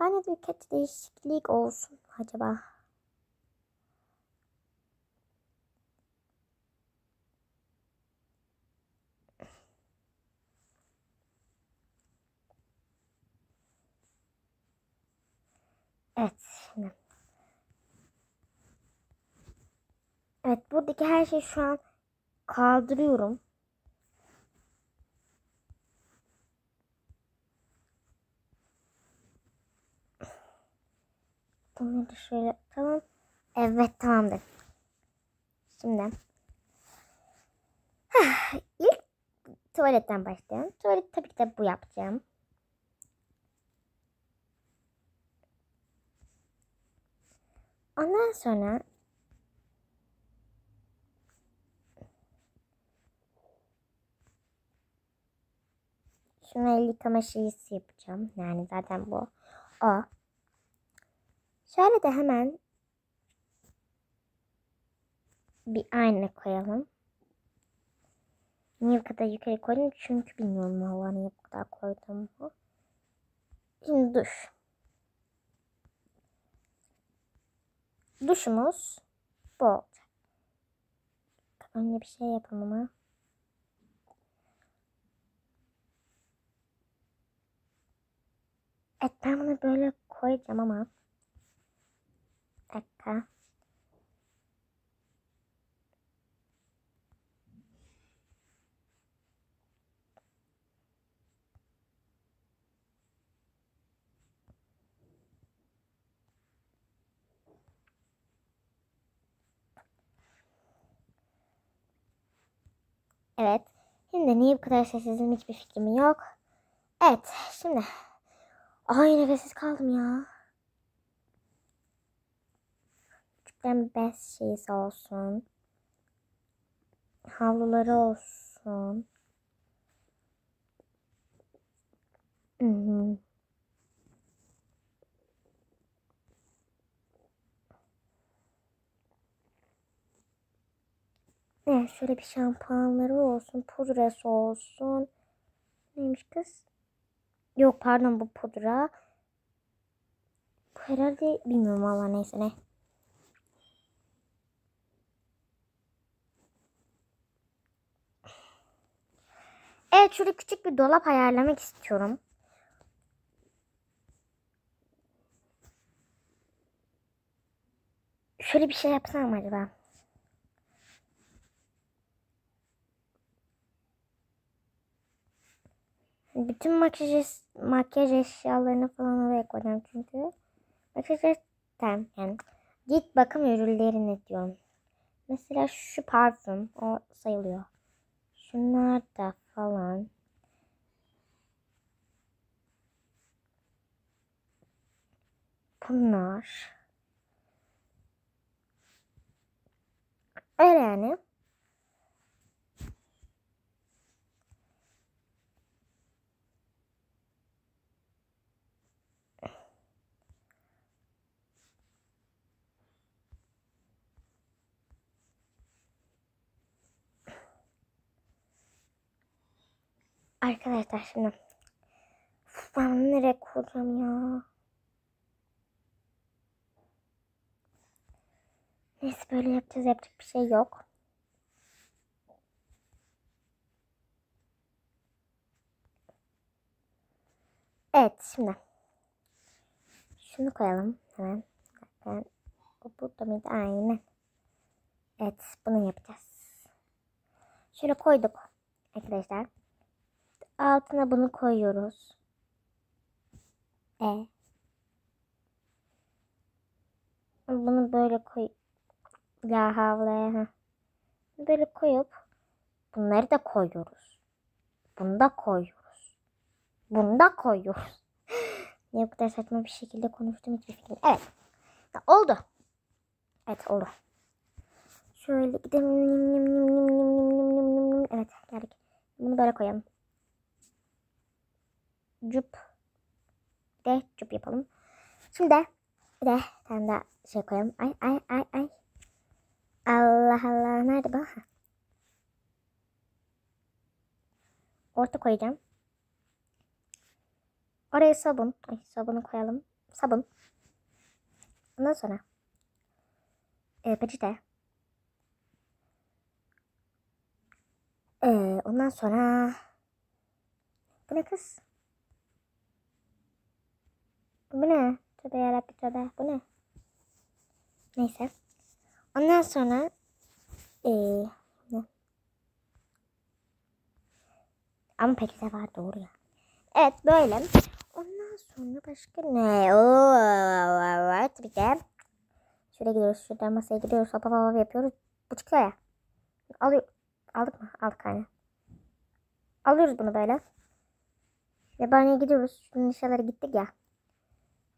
Banyoda birkaç değişiklik olsun acaba. Evet şimdi. Evet buradaki her şeyi şu an kaldırıyorum. Bunları şöyle tamam. Evet tamamdır. Şimdi ilk tuvaletten başlayalım. Tuvalet tabii ki de bu yapacağım. Ondan sonra Şuna el yıkama şeysi yapacağım. Yani zaten bu. O. Şöyle de hemen bir ayna koyalım. Niye bu kadar yukarı koydum? Çünkü bilmiyorum valla niye bu kadar koydum. Şimdi duş. Duşumuz bu olacak. Önce bir şey yapalım ama. Evet ben bunu böyle koyacağım ama. Bir dakika. Evet. Şimdi niye bu kadar sessizim hiçbir fikrim yok. Evet. Şimdi. Ay nefessiz kaldım ya. Küçükten bez şeysi olsun. Havluları olsun. Hı Evet şöyle bir şampuanları olsun. Pudrası olsun. Neymiş kız? Yok pardon bu pudra. Bu herhalde bilmiyorum valla neyse ne. Evet şöyle küçük bir dolap ayarlamak istiyorum. Şöyle bir şey yapsam acaba? Bütün makyaj, makyaj eşyalarını falan oraya koyacağım çünkü. Makyaj yani git bakım ürünlerini diyorum. Mesela şu parfüm o sayılıyor. Şunlar da falan. Bunlar. Öyle yani. Arkadaşlar şimdi ben nereye koyacağım ya? Neyse böyle yapacağız yapacak bir şey yok. Evet şimdi şunu koyalım hemen. Ben, bu burada mıydı? Aynen. Evet bunu yapacağız. Şöyle koyduk arkadaşlar. Altına bunu koyuyoruz. E. Bunu böyle koy. Ya havlaya. Böyle koyup bunları da koyuyoruz. Bunu da koyuyoruz. Bunu da koyuyoruz. Niye bu kadar saçma bir şekilde konuştum hiçbir fikrim. Evet. Oldu. Evet oldu. Şöyle gidelim. Evet geldik. Bunu böyle koyalım cup de cup yapalım. Şimdi de bir de tane daha şey koyalım. Ay ay ay ay. Allah Allah nerede bu? Orta koyacağım. Oraya sabun. Ay sabunu koyalım. Sabun. Ondan sonra e, peçete. E, ondan sonra bu ne kız? Bu ne? Tövbe yarabbi tövbe. Bu ne? Neyse. Ondan sonra ee, ne? Ama peçete var doğru ya. Evet böyle. Ondan sonra başka ne? Oo, evet bir de. Şuraya gidiyoruz. Şuradan masaya gidiyoruz. Hop hop yapıyoruz. Bu çıkıyor ya. Alıyor. Aldık mı? Aldık aynı. Alıyoruz bunu böyle. Banyoya gidiyoruz. Şunun eşyaları gittik ya.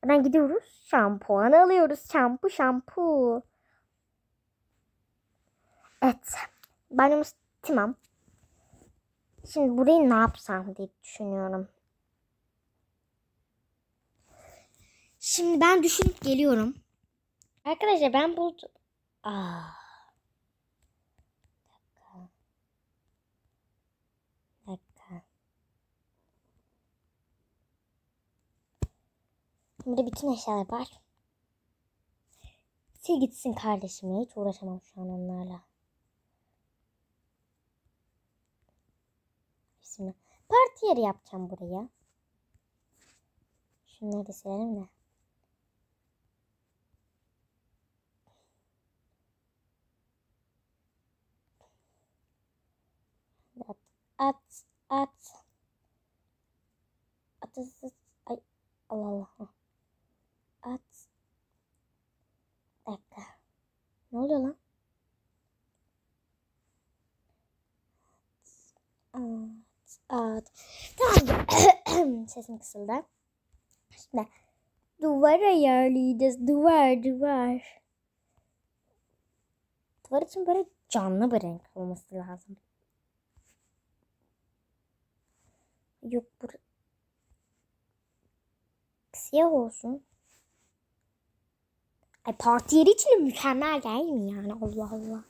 Hemen gidiyoruz. Şampuan alıyoruz. Şampu şampu. Evet. Banyomuz tamam. Şimdi burayı ne yapsam diye düşünüyorum. Şimdi ben düşünüp geliyorum. Arkadaşlar ben buldum. Aa. Bir dakika. Burada bütün eşyalar var. Sil gitsin kardeşim. Hiç uğraşamam şu an onlarla. Bismillah. Parti yeri yapacağım buraya. Şunları da silelim de. At, at, at. At, at, at. Ay, Allah Allah. At. Bir dakika. Ne oluyor lan? At, at. Tamam. Sesim kısıldı. Şimdi duvar ayarlayacağız. Duvar, duvar. Duvar için böyle canlı bir renk olması lazım. Yok bu siyah olsun. Ay parti yeri için de mükemmel değil mi yani Allah Allah.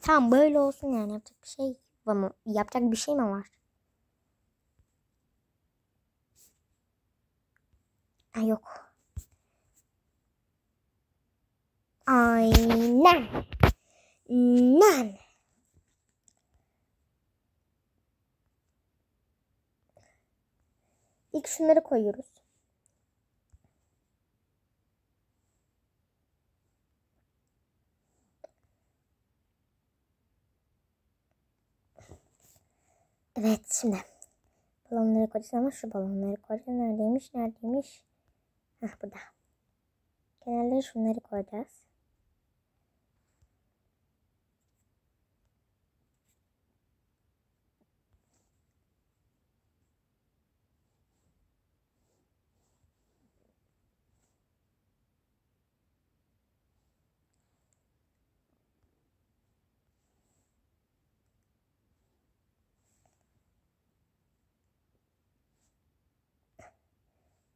Tamam böyle olsun yani yapacak bir şey mı? Yapacak bir şey mi var? Ay yok. Aynen. Nan. İlk şunları koyuyoruz. Evet şimdi balonları koyacağız ama şu balonları koyacağız. Neredeymiş? Neredeymiş? Hah burada. Kenarları şunları koyacağız.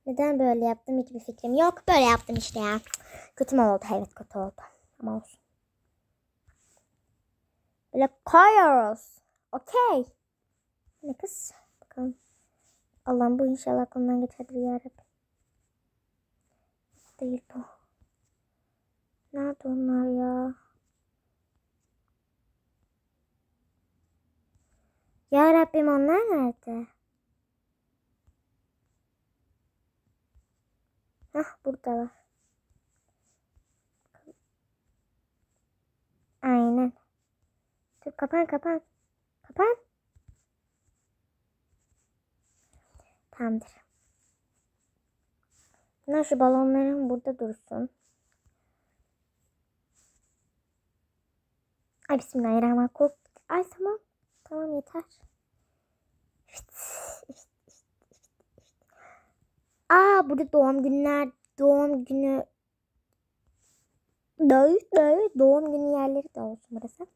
Neden böyle yaptım hiçbir fikrim yok. Böyle yaptım işte ya. Kötü mü oldu? Evet kötü oldu. Ama olsun. Böyle koyuyoruz. Okey. Ne kız? Bakalım. Allah'ım bu inşallah aklımdan geçerdir yarabbim. Değil bu. Nerede onlar ya? Ya Rabbim onlar nerede? Hah buradalar. Aynen. Dur kapan kapan. Kapan. Tamamdır. Bunlar şu balonların burada dursun. Ay bismillahirrahmanirrahim. Ay tamam. Tamam yeter. İşte, işte. Aa burada doğum günler, doğum günü doğum, günü yerleri de olsun burası.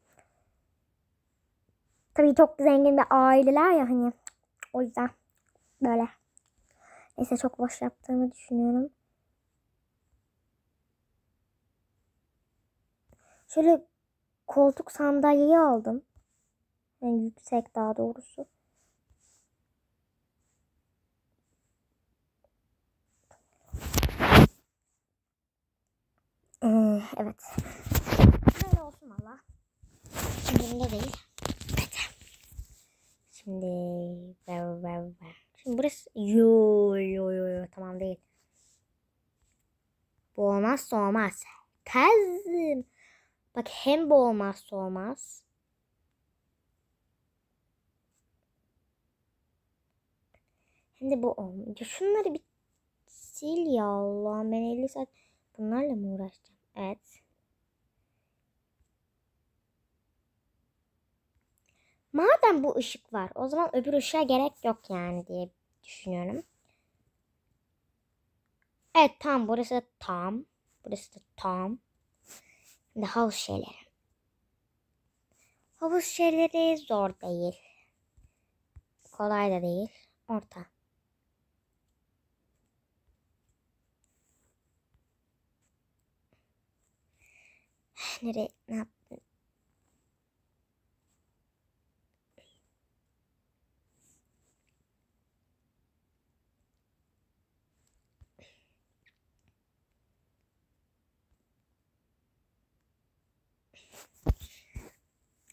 Tabii çok zengin bir aileler ya hani. O yüzden böyle. Neyse çok boş yaptığımı düşünüyorum. Şöyle koltuk sandalyeyi aldım. Yani yüksek daha doğrusu. Ee, evet. Böyle olsun valla. Bunda değil. Şimdi ver ver ver. Şimdi burası yo yo yo yo tamam değil. Bu olmazsa olmaz. Kızım. Bak hem bu olmazsa olmaz. Hem de bu olmuyor. Şunları bir sil ya Allah'ım. Ben 50 saat bunlarla mı uğraşacağım? Evet. Madem bu ışık var o zaman öbür ışığa gerek yok yani diye düşünüyorum. Evet tam burası da tam. Burası da tam. Şimdi havuz şeyleri. Havuz şeyleri zor değil. Kolay da değil. Orta. Nereye? Ne yaptın?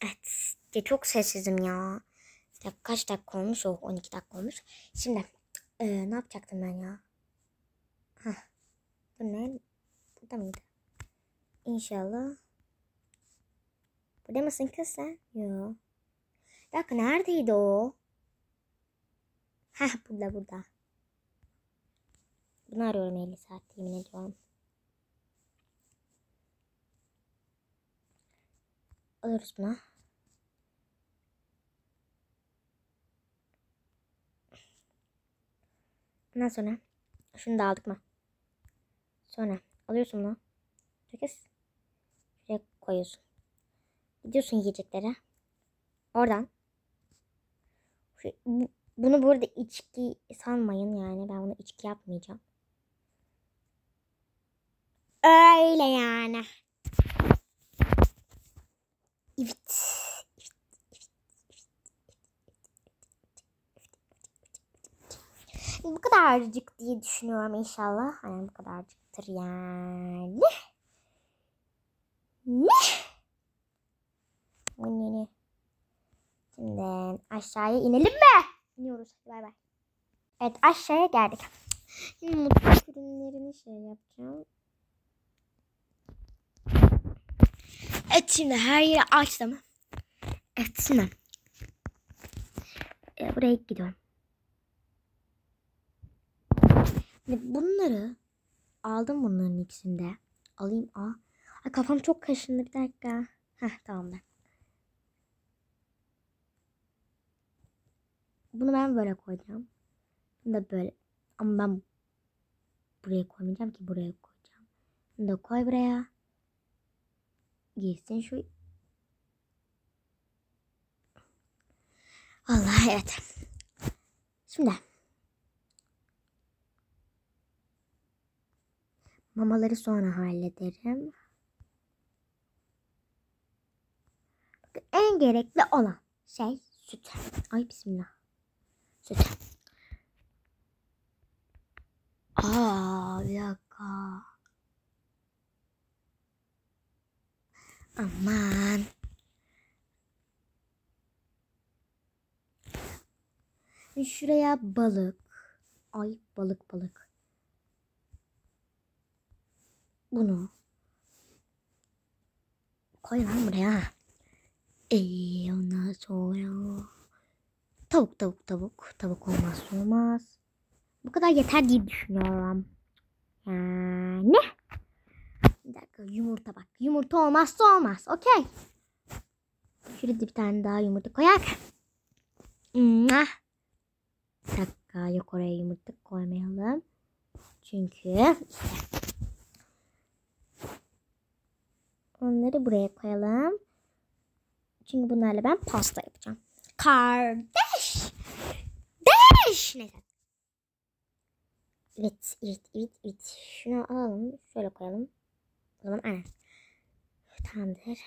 Evet. Ya çok sessizim ya. Ya kaç dakika olmuş o? 12 dakika olmuş. Şimdi e, ne yapacaktım ben ya? Hah. Bu ne? Burada mıydı? İnşallah. Burada mısın kız sen? Yok. Bir dakika neredeydi o? Hah burada burada. Bunu arıyorum 50 saat yemin ediyorum. Alıyoruz bunu. Ondan sonra şunu da aldık mı? Sonra alıyorsun bunu. Çekes. Koyuyorsun. Gidiyorsun yiyeceklere. Oradan. Şu, bu, bunu burada içki sanmayın yani. Ben bunu içki yapmayacağım. Öyle yani. Evet. Bu kadarcık diye düşünüyorum inşallah. Yani bu kadarcıktır yani. Ne? Ne? Şimdi aşağıya inelim mi? İniyoruz. Bay bay. Evet aşağıya geldik. Şimdi mutfak ürünlerini şey yapacağım. Evet şimdi her yeri açtım. Evet şimdi. Ee, buraya gidiyorum. Şimdi bunları aldım bunların ikisinde. Alayım. Aa. Ay, kafam çok kaşındı bir dakika. Heh tamam ben. Bunu ben böyle koyacağım. Bunu da böyle. Ama ben buraya koymayacağım ki buraya koyacağım. Bunu da koy buraya. Girsin şu. Allah evet. Şimdi. Mamaları sonra hallederim. Bakın en gerekli olan şey süt. Ay bismillah. Süt. Aa bir dakika. Aman. Şuraya balık. Ay balık balık. Bunu koy lan buraya. Ee, ondan sonra tavuk tavuk tavuk. Tavuk olmazsa olmaz. Bu kadar yeter diye düşünüyorum. Yani. Bir dakika yumurta bak. Yumurta olmazsa olmaz. Okey. Şurada bir tane daha yumurta koyak. Mwah. Bir dakika yok oraya yumurta koymayalım. Çünkü işte. Onları buraya koyalım. Çünkü bunlarla ben pasta yapacağım. Kardeş. Deş. Neyse. Evet, evet, evet, evet. Şunu alalım. Şöyle koyalım. Zaman aynen. Tamamdır.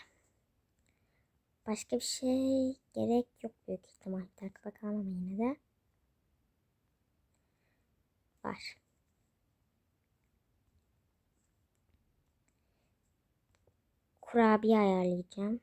Başka bir şey gerek yok büyük ihtimalle. Bakalım ama yine de. Var. Kurabiye ayarlayacağım.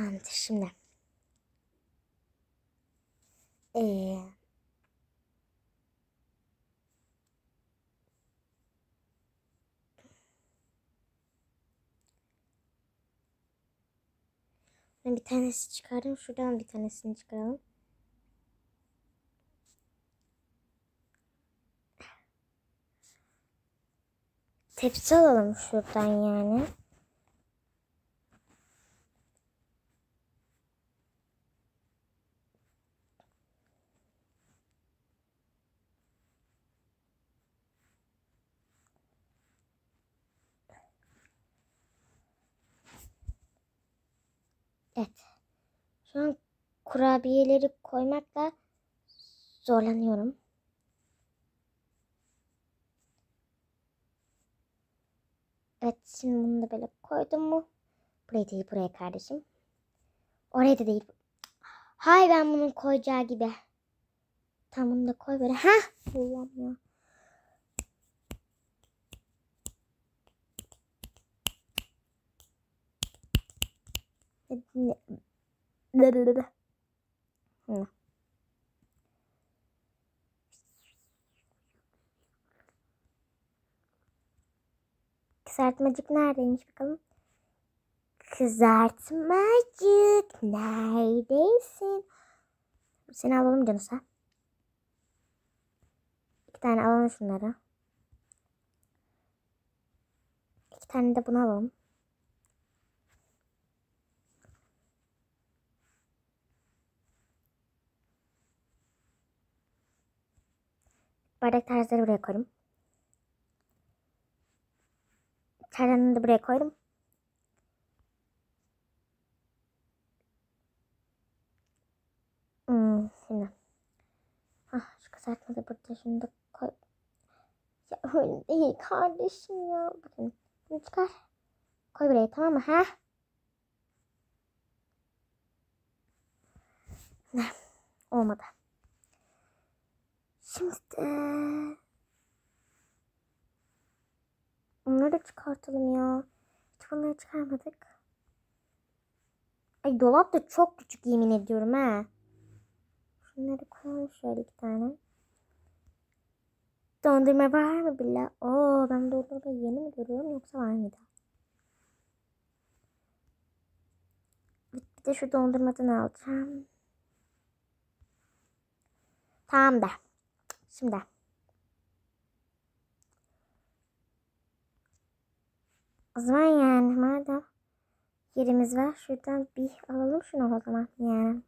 Tamamdır şimdi. Ee, bir tanesi çıkardım. Şuradan bir tanesini çıkaralım. Tepsi alalım şuradan yani. Evet. Şu an kurabiyeleri koymakla zorlanıyorum. Evet şimdi bunu da böyle koydum mu? Buraya değil buraya kardeşim. Oraya da değil. Hay ben bunun koyacağı gibi. Tam bunu da koy böyle. Ha? Allah'ım Kızartmacık neredeymiş bakalım. Kızartmacık neredesin? Seni alalım canısa. İki tane alalım şunları. İki tane de bunu alalım. Bardak tarzları buraya koydum. Çaydanlığı da buraya koydum. Hmm, şimdi. Ah şu kızartma da burada. Da koy. Ya öyle değil kardeşim ya. Bakın bunu çıkar. Koy buraya tamam mı? Ha? Ne? Olmadı. Şimdi de Onları da çıkartalım ya. Hiç bunları çıkarmadık. Ay dolap da çok küçük yemin ediyorum ha. Şunları koyalım şöyle iki tane. Dondurma var mı bile? Oo ben dondurma yeni mi görüyorum yoksa var mıydı? Bir de şu dondurmadan alacağım. Tamam da. Şimdi. O zaman yani madem yerimiz var şuradan bir alalım şunu o zaman yani.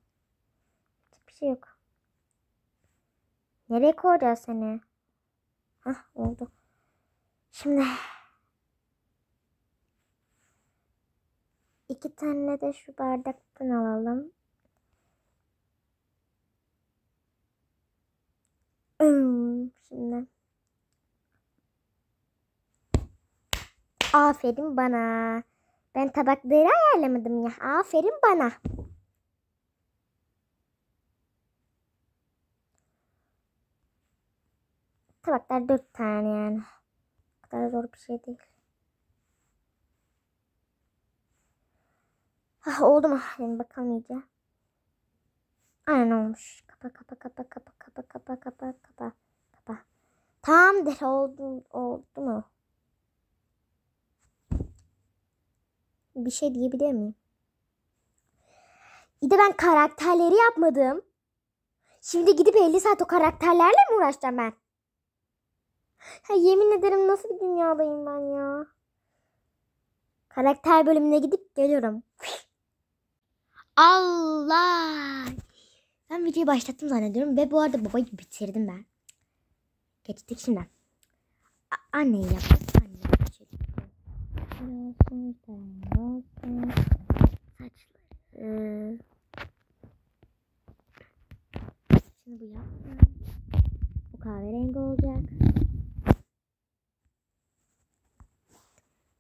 Hiçbir şey yok. Nereye koyacağız seni? Hah oldu. Şimdi iki tane de şu bardaktan alalım. Şimdi Aferin bana. Ben tabakları ayarlamadım ya. Aferin bana. Tabaklar dört tane yani. O kadar zor bir şey değil. Ah, oldu mu? Bakalım iyice. Aynen olmuş. Kapa kapa kapa kapa kapa kapa kapa kapa kapa. Tamamdır oldu oldu mu? Bir şey diyebilir miyim? İyi de ben karakterleri yapmadım. Şimdi gidip 50 saat o karakterlerle mi uğraşacağım ben? Ha, yemin ederim nasıl bir dünyadayım ben ya. Karakter bölümüne gidip geliyorum. Allah! Ben videoyu başlattım zannediyorum ve bu arada babayı bitirdim ben. Geçtik şimdi. A- anneyi yaptık. Anneyi. Saçları. Şimdi bu yaptım. Bu kahverengi olacak.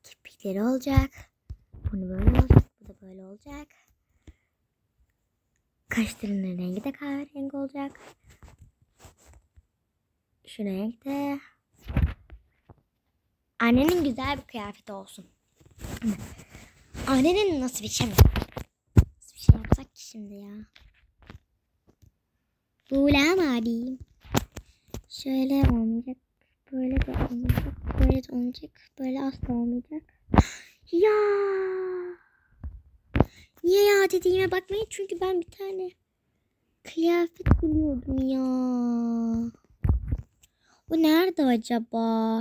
Kirpikleri olacak. Bunu böyle olacak. Bu da böyle olacak. Kaşlarının rengi de kahverengi olacak. Şu renk de. Annenin güzel bir kıyafeti olsun. Annenin nasıl bir şey mi? Nasıl bir şey yapsak ki şimdi ya? Buğlem abi. Şöyle olmayacak. Böyle de olmayacak. Böyle de olmayacak. Böyle asla olmayacak. Ya. Niye ya dediğime bakmayın çünkü ben bir tane kıyafet biliyordum ya. O nerede acaba?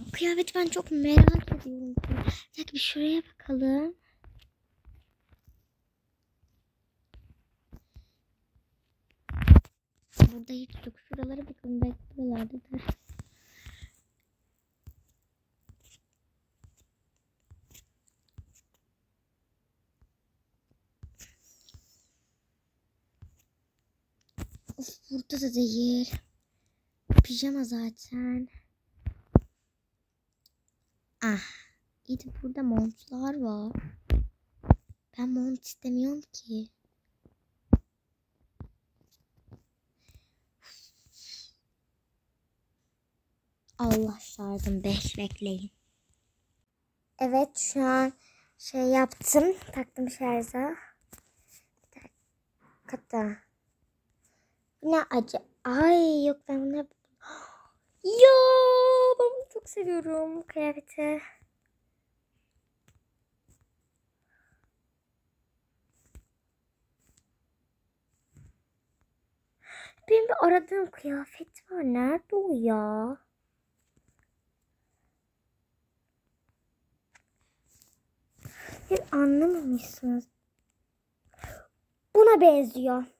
O kıyafeti ben çok merak ediyorum. Bir bir şuraya bakalım. Burada hiç yok. Şuralara bakın. Belki buralardadır. Of burada da değil. Pijama zaten. Ah. İyi de burada montlar var. Ben mont istemiyorum ki. Allah şarjım 5 bekleyin. Evet şu an şey yaptım. Taktım şarja. Bu ne acı? Ay yok ben bunu. Ya ben bunu çok seviyorum bu kıyafeti. Benim bir aradığım kıyafet var. Nerede o ya? Siz anlamamışsınız. Buna benziyor.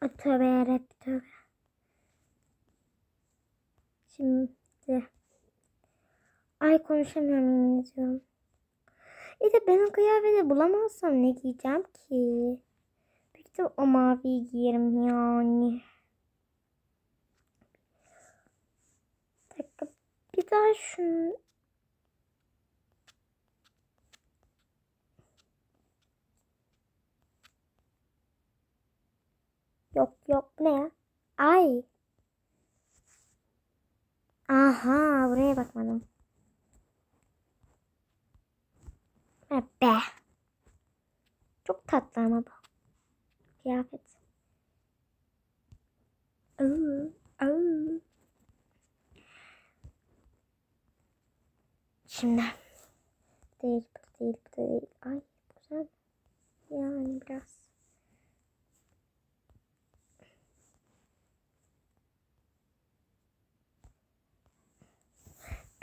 Tövbe yarabbim. Şimdi. Ay konuşamıyorum yemin ediyorum. İyi de ben o kıyafeti bulamazsam ne giyeceğim ki? Bir de o maviyi giyerim yani. Bir. Bir daha şunu Yok ne ya? Ay. Aha buraya bakmadım. Be. Çok tatlı ama bu. Kıyafet. Oo, oo. Şimdi. Değil bu değil bu değil. Ay güzel. Yani biraz.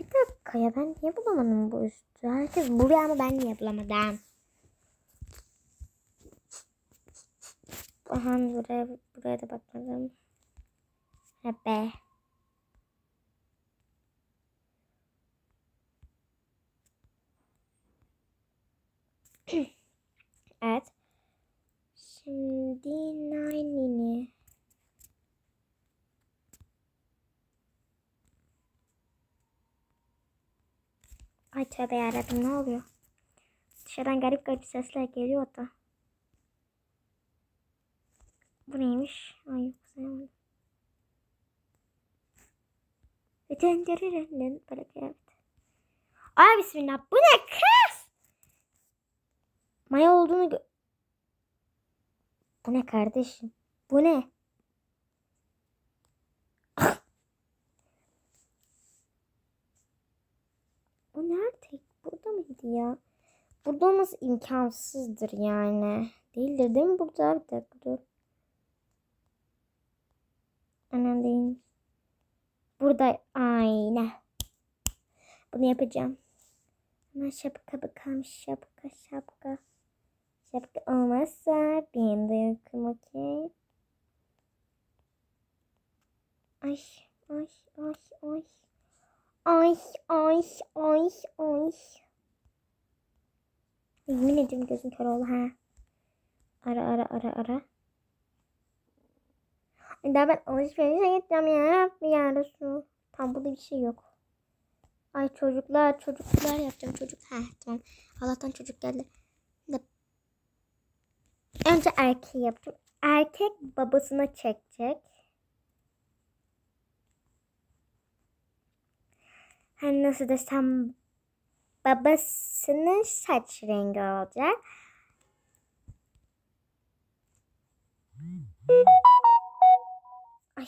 Bir dakika ben niye bulamadım bu üstü? Herkes buluyor ama ben niye bulamadım? Aha buraya, buraya da bakmadım. Ha be. evet. Şimdi Nine'ini. Ay tövbe yarabbim ne oluyor? Dışarıdan garip garip sesler geliyor da. Bu neymiş? Ay yok sayamadım. Böyle kıyafet. Ay bismillah bu ne kız? Maya olduğunu gö Bu ne kardeşim? Bu ne? O nerede? Mıydı ya? Burada olması imkansızdır yani. Değildir değil mi burada? Bir dakika dur. Anam değil. Burada aynen. Bunu yapacağım. Ama şapka bakalım. Şapka şapka. Şapka olmazsa benim de yokum okey. Ay ay ay ay. Ay ay ay ay. Yemin ediyorum gözüm kör oldu ha. Ara ara ara ara. Daha ben alışverişe gideceğim ya. Rabbi ya Resul. Tam burada bir şey yok. Ay çocuklar çocuklar yapacağım çocuk. Ha tamam. Allah'tan çocuk geldi. Önce erkeği yapacağım. Erkek babasına çekecek. Hani nasıl desem babasının saç rengi olacak. Ay,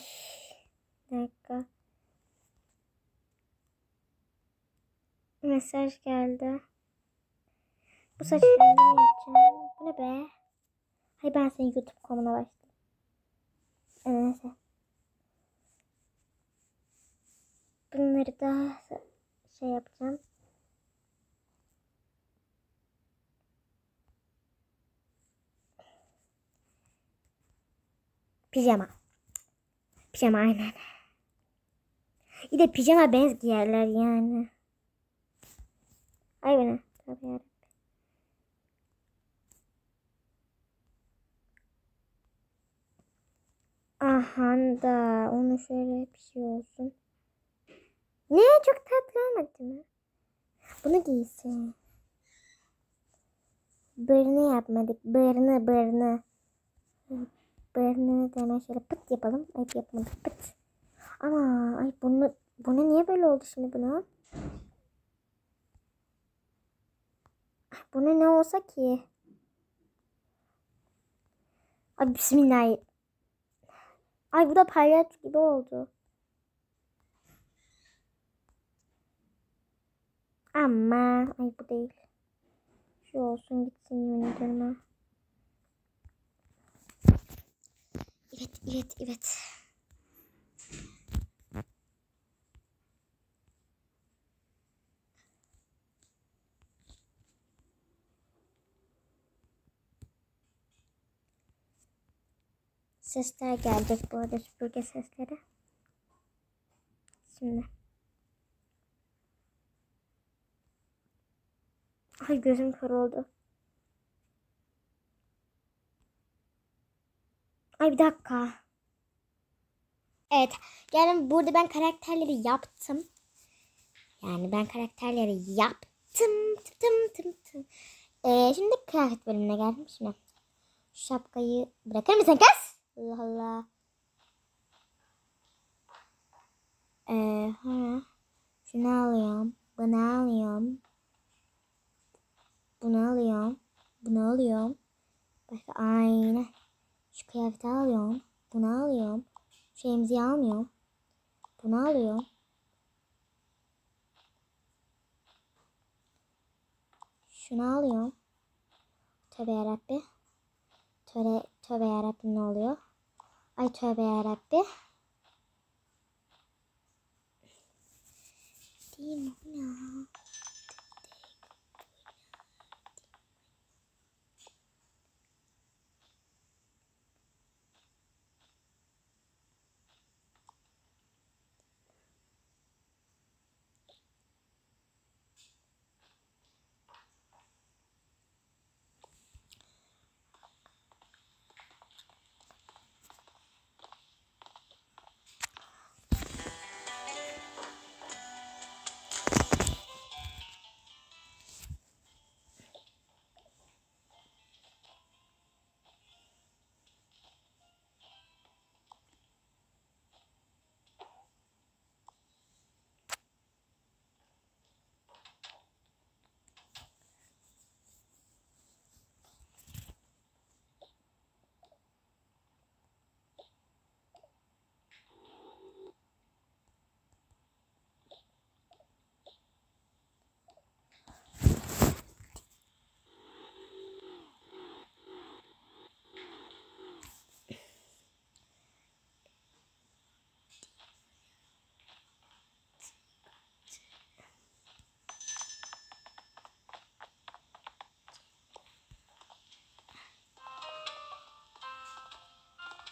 dakika. Mesaj geldi. Bu saç rengini yapacağım. Bu ne be? Hay ben senin YouTube konuna başlayayım. Neyse. Bunları da şey yapacağım. Pijama. Pijama aynen. Bir de pijama benz giyerler yani. Ay bu ne? Tabii yarabbim. Aha da onu şöyle bir şey olsun. Ne çok tatlı olmadı mı? Bunu giysin. Bırnı yapmadık. Bırnı bırnı. Bırnı da hemen şöyle pıt yapalım. Ay yapmadık pıt. Ama ay bunu, bunu niye böyle oldu şimdi bunu? Ay, bunu ne olsa ki? Ay bismillah. Ay bu da palyaço gibi oldu. Ama ay bu değil. Şu olsun gitsin yemin. Evet evet evet. Sesler gelecek bu arada süpürge sesleri. Şimdi. Ay gözüm kör oldu. Ay bir dakika. Evet. Yani burada ben karakterleri yaptım. Yani ben karakterleri yaptım. Tım tım tım. Ee, şimdi kıyafet bölümüne geldim. Şimdi şu şapkayı bırakır mısın kız? Allah Allah. Ee, ha. Şunu alıyorum. Bunu alıyorum. Bunu alıyorum. Bunu alıyorum. Başka aynen. Şu kıyafeti alıyorum. Bunu alıyorum. Şu emziği almıyorum. Bunu alıyorum. Şunu alıyorum. Tövbe yarabbi. Tövbe, tövbe yarabbi ne oluyor? Ay tövbe yarabbi. Değil mi ya?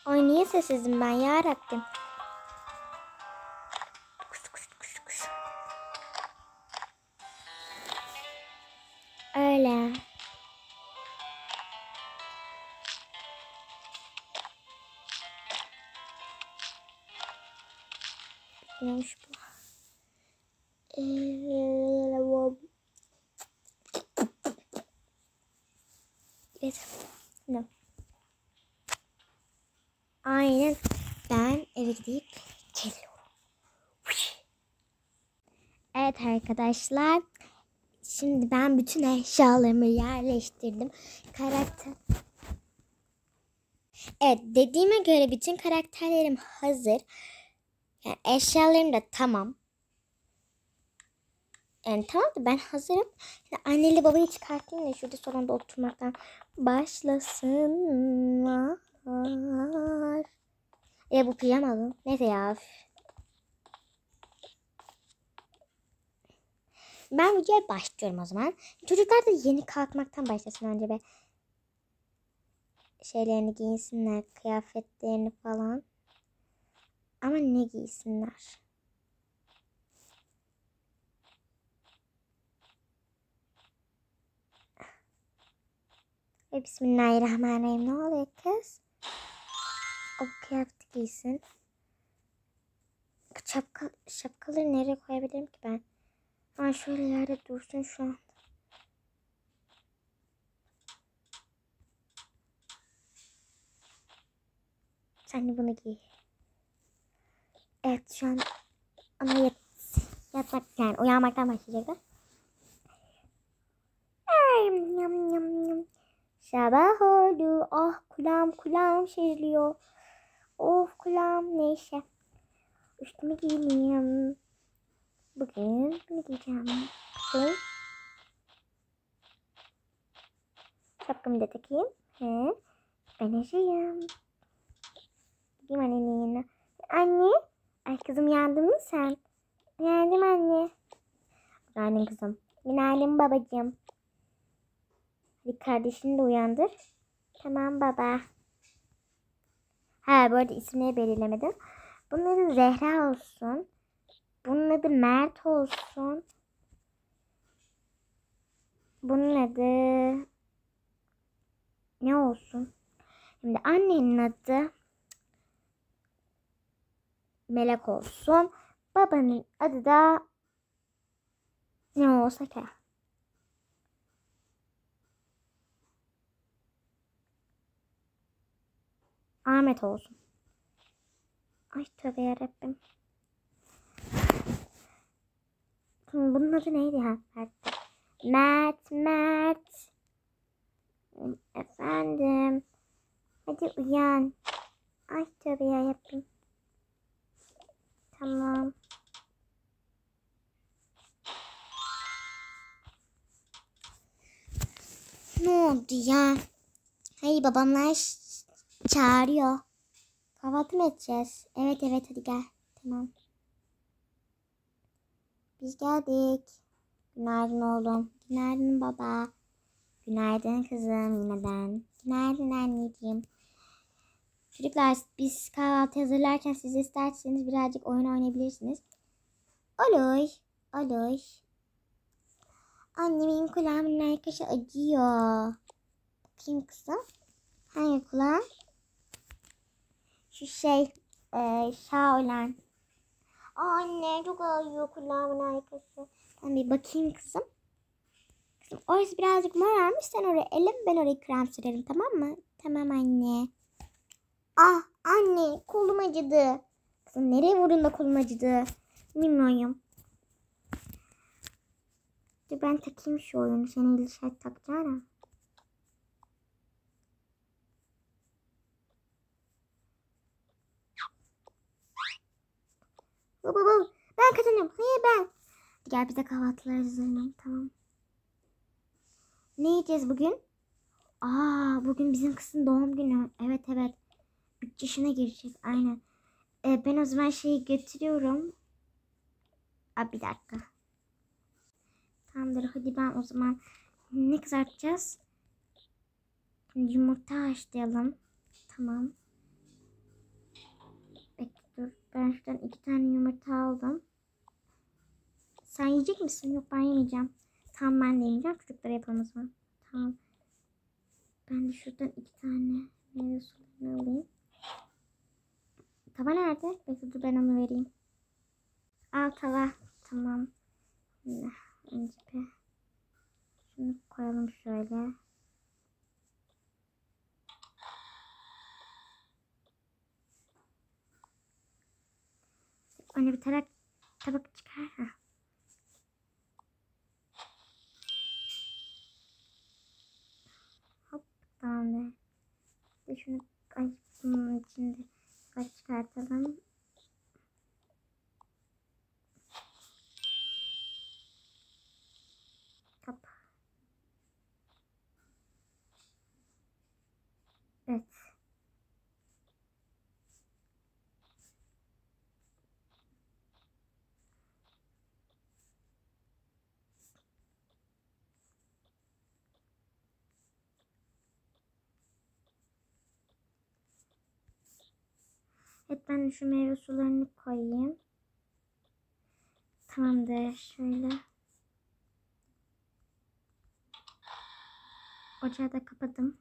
Ay niye sessizim ben ya. Kus, kus, kus, kus. Öyle. Neymiş bu? Evet. No. Aynen. Ben eve gidip geliyorum. Evet arkadaşlar. Şimdi ben bütün eşyalarımı yerleştirdim. Karakter. Evet dediğime göre bütün karakterlerim hazır. Yani eşyalarım da tamam. Yani tamam da ben hazırım. Şimdi anneli babayı çıkartayım da şurada salonda oturmaktan başlasınlar. E bu pijamalı. Neyse ya. Ben videoya başlıyorum o zaman. Çocuklar da yeni kalkmaktan başlasın önce be. Şeylerini giysinler, kıyafetlerini falan. Ama ne giysinler? Ve Bismillahirrahmanirrahim. Ne oluyor kız? O kıyafet giysin. Şapka, şapkaları nereye koyabilirim ki ben? Ama şöyle yerde dursun şu an. Sen de bunu giy. Evet şu an ama yat, yatmak yani uyanmaktan başlayacaklar. Ay, yam, yam, yam. Sabah oldu. Ah kulağım kulağım şişliyor. Of kulağım neyse. Üstümü giyineyim. Bugün ne giyeceğim? Bugün şapkamı da takayım. He. Ben Ece'yim. Gideyim annenin yanına. Anne. Ay kızım yandın mı sen? Yandım anne. Günaydın kızım. Günaydın babacığım. Hadi kardeşini de uyandır. Tamam baba. Ha bu arada isimleri belirlemedim. Bunun adı Zehra olsun. Bunun adı Mert olsun. Bunun adı ne olsun? Şimdi annenin adı Melek olsun. Babanın adı da ne olsa ki. Ahmet olsun. Ay tövbe yarabbim. Şimdi bunun adı neydi ya? Mert. Mert, Mert. Efendim. Hadi uyan. Ay tövbe yarabbim. Tamam. Ne oldu ya? Hayır babamlar çağırıyor. Kahvaltı mı edeceğiz? Evet evet hadi gel. Tamam. Biz geldik. Günaydın oğlum. Günaydın baba. Günaydın kızım yine ben. Günaydın anneciğim. Çocuklar biz kahvaltı hazırlarken siz isterseniz birazcık oyun oynayabilirsiniz. Olur. Olur. Annemin kulağımın arkası acıyor. Bakayım kızım. Hangi kulağın? Şu şey e, sağ olan. Anne çok ağrıyor kulağımın arkası. Ben bir bakayım kızım. Kızım orası birazcık morarmış. Sen oraya elim ben oraya krem sürerim tamam mı? Tamam anne. Ah anne kolum acıdı. Kızım nereye vurdun da kolum acıdı? Bilmiyorum. Dur ben takayım şu oyunu. Seni ilişet takacağım. Bu bu. Ben kazanıyorum. Hayır ben. Gel bize kahvaltılar hazırlayalım. Tamam. Ne yiyeceğiz bugün? Aa bugün bizim kızın doğum günü. Evet evet. 3 yaşına girecek. Aynen. Ee, ben o zaman şeyi götürüyorum. Aa, bir dakika. Tamamdır. Hadi ben o zaman ne kızartacağız? Yumurta haşlayalım. Tamam. Bekle dur. Ben şuradan iki tane yumurta aldım. Sen yiyecek misin? Yok ben yemeyeceğim. Tamam ben de yemeyeceğim. Çocuklara yapalım o. Tamam. Ben de şuradan iki tane meyve sularını alayım. Tava nerede? Bekle dur ben onu vereyim. Al tava. Tamam. Önce bir şunu koyalım şöyle. Önce bir tabak, tabak çıkar. Heh. Hop tamamdır. De şunu ay bunun içinde çıkartalım. Evet ben şu meyve sularını koyayım. Tamamdır. Şöyle. Ocağı da kapadım.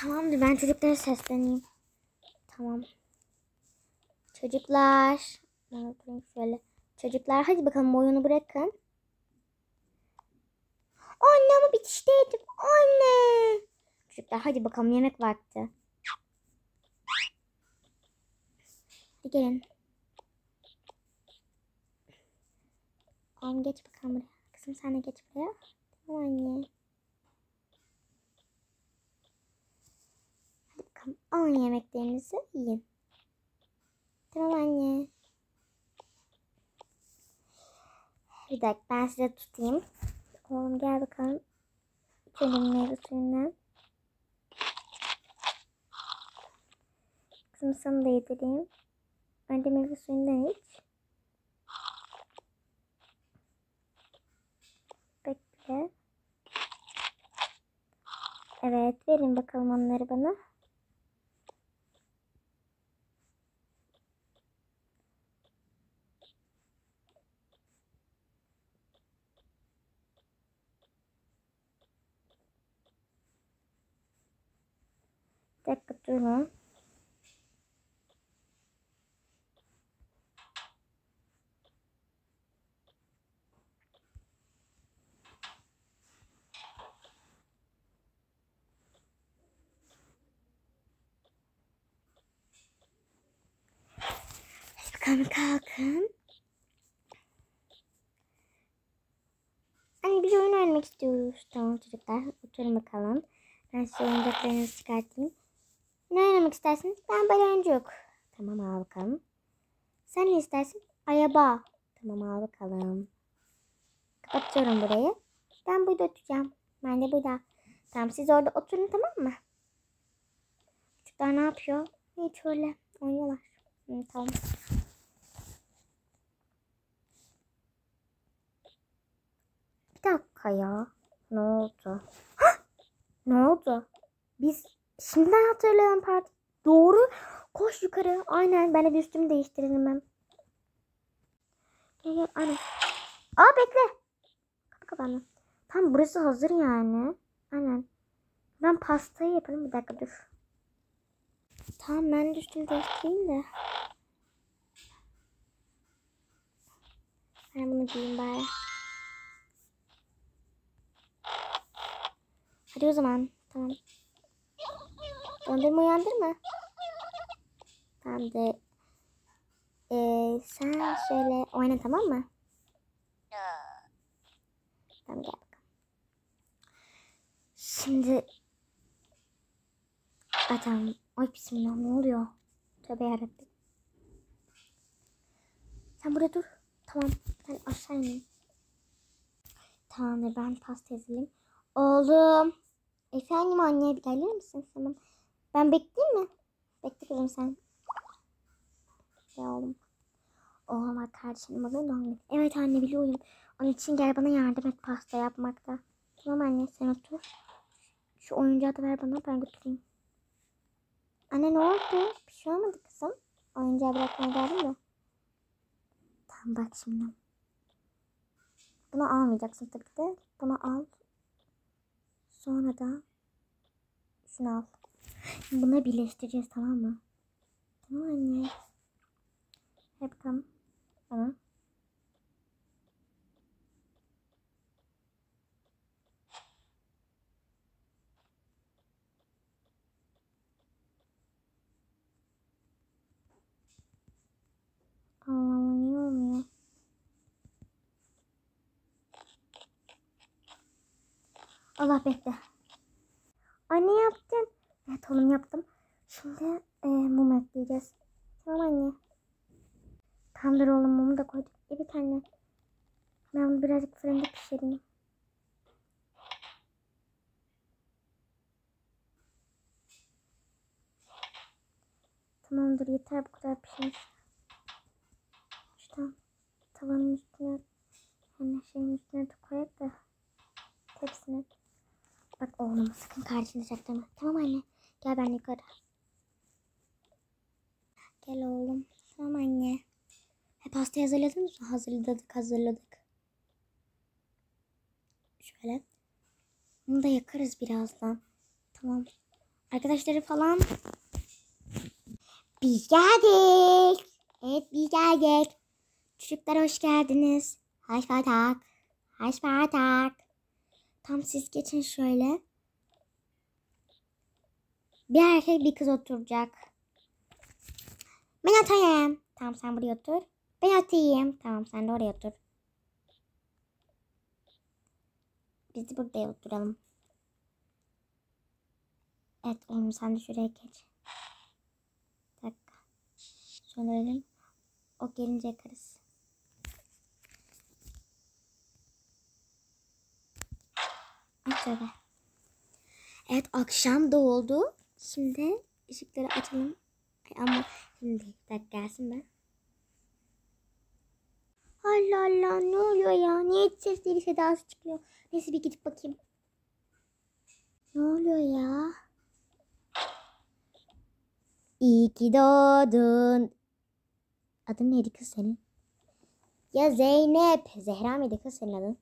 Tamamdır ben çocuklara sesleneyim. Tamam. Çocuklar. Şöyle. Çocuklar hadi bakalım oyunu bırakın. Anne ama bitişteydim. Anne. Çocuklar hadi bakalım yemek vakti. Hadi gelin. Oğlum geç bakalım buraya. Kızım sen de geç buraya. Tamam anne. Hadi bakalım. Alın yemeklerinizi yiyin. Tamam anne. Bir dakika ben size tutayım. Oğlum gel bakalım. İçelim meyve suyundan. Kızım sana da yedireyim. Önce meyve suyundan iç. Bekle. Evet verin bakalım onları bana. Bir dakika durun. Bakalım kalkın. Anne bir oyun oynamak istiyoruz. Tamam çocuklar oturun bakalım. Ben size oyuncaklarınızı çıkartayım. Ne oynamak istersiniz? Ben baloncuk. Tamam al bakalım. Sen ne istersin? Araba. Tamam al bakalım. Kapatıyorum burayı. Ben burada oturacağım. Ben de burada. Tamam siz orada oturun tamam mı? Çocuklar ne yapıyor? Hiç öyle oynuyorlar. Hı, tamam. Bir dakika ya. Ne oldu? Ne oldu? Biz şimdiden hatırlayalım parti. Doğru. Koş yukarı. Aynen. Ben de üstümü değiştirelim ben. Gel gel. Aynen. Aa bekle. Kapı kapandı. Tam burası hazır yani. Aynen. Ben pastayı yapalım. Bir dakika dur. Tamam ben de üstümü değiştireyim de. Ben bunu giyeyim bari. Hadi o zaman. Tamam. Uyandırma. Tamam de. Ee, sen şöyle oyna tamam mı? Tamam gel bakalım. Şimdi. Tamam. Ay bismillah ne oluyor? Tövbe yarabbim. Sen burada dur. Tamam. Ben aşağı ineyim. Tamamdır ben pasta yazayım. Oğlum. Efendim anne gelir misin? Tamam. Ben bekleyeyim mi? Bekle sen. Ya oğlum. Oğlum var kardeşim doğum günü. Evet anne biliyorum. Onun için gel bana yardım et pasta yapmakta. Tamam anne sen otur. Şu oyuncağı da ver bana ben götüreyim. Anne ne oldu? Bir şey olmadı kızım. Oyuncağı bırakmaya geldim de. Tamam bak şimdi. Bunu almayacaksın tabii ki de. Bunu al. Sonra da şunu al. Bunları birleştireceğiz tamam mı? Tamam anne. Hep bakalım. Tamam. Allah'ım niye olmuyor? Allah bekle. Anne yaptın. Evet oğlum yaptım. Şimdi e, mum ekleyeceğiz. Tamam anne. Tamamdır oğlum mumu da koyduk. Evet anne. Ben bunu birazcık fırında pişireyim. Tamamdır yeter bu kadar pişmiş. Şu tavanın üstüne yani şeyin üstüne de koyak da tepsine. Bak oğluma sakın kardeşini saklama. Tamam anne. Gel ben yukarı. Gel oğlum. Tamam anne. Hep pasta hazırladınız mı? Hazırladık hazırladık. Şöyle. Bunu da yakarız birazdan. Tamam. Arkadaşları falan. Biz geldik. Evet biz geldik. Çocuklar hoş geldiniz. Hoş bulduk. Hoş bulduk. Tam siz geçin şöyle. Bir erkek bir kız oturacak. Ben atayım. Tamam sen buraya otur. Ben atayım. Tamam sen de oraya otur. Biz de burada oturalım. Evet oğlum sen de şuraya geç. Bir dakika. Söndürelim. O gelince yakarız. Şöyle. Evet akşam da oldu. Şimdi ışıkları açalım. Ay, ama şimdi bir dakika gelsin ben. Allah Allah ne oluyor ya? Niye hiç sesleri sedası çıkıyor? Neyse bir gidip bakayım. Ne oluyor ya? İyi ki doğdun. Adın neydi kız senin? Ya Zeynep. Zehra mıydı kız senin adın?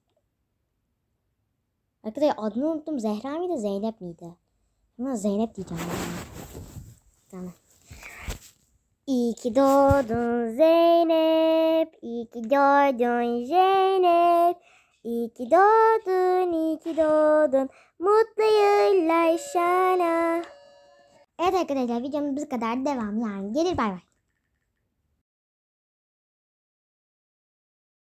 Arkadaşlar adını unuttum. Zehra mıydı Zeynep miydi? Ama Zeynep diyeceğim. ya. Tamam. İyi ki doğdun Zeynep. İyi ki doğdun Zeynep. İyi ki doğdun, iyi ki doğdun. Mutlu yıllar sana. Evet arkadaşlar videomuz bu kadar. Devam yani. Gelir bay bay.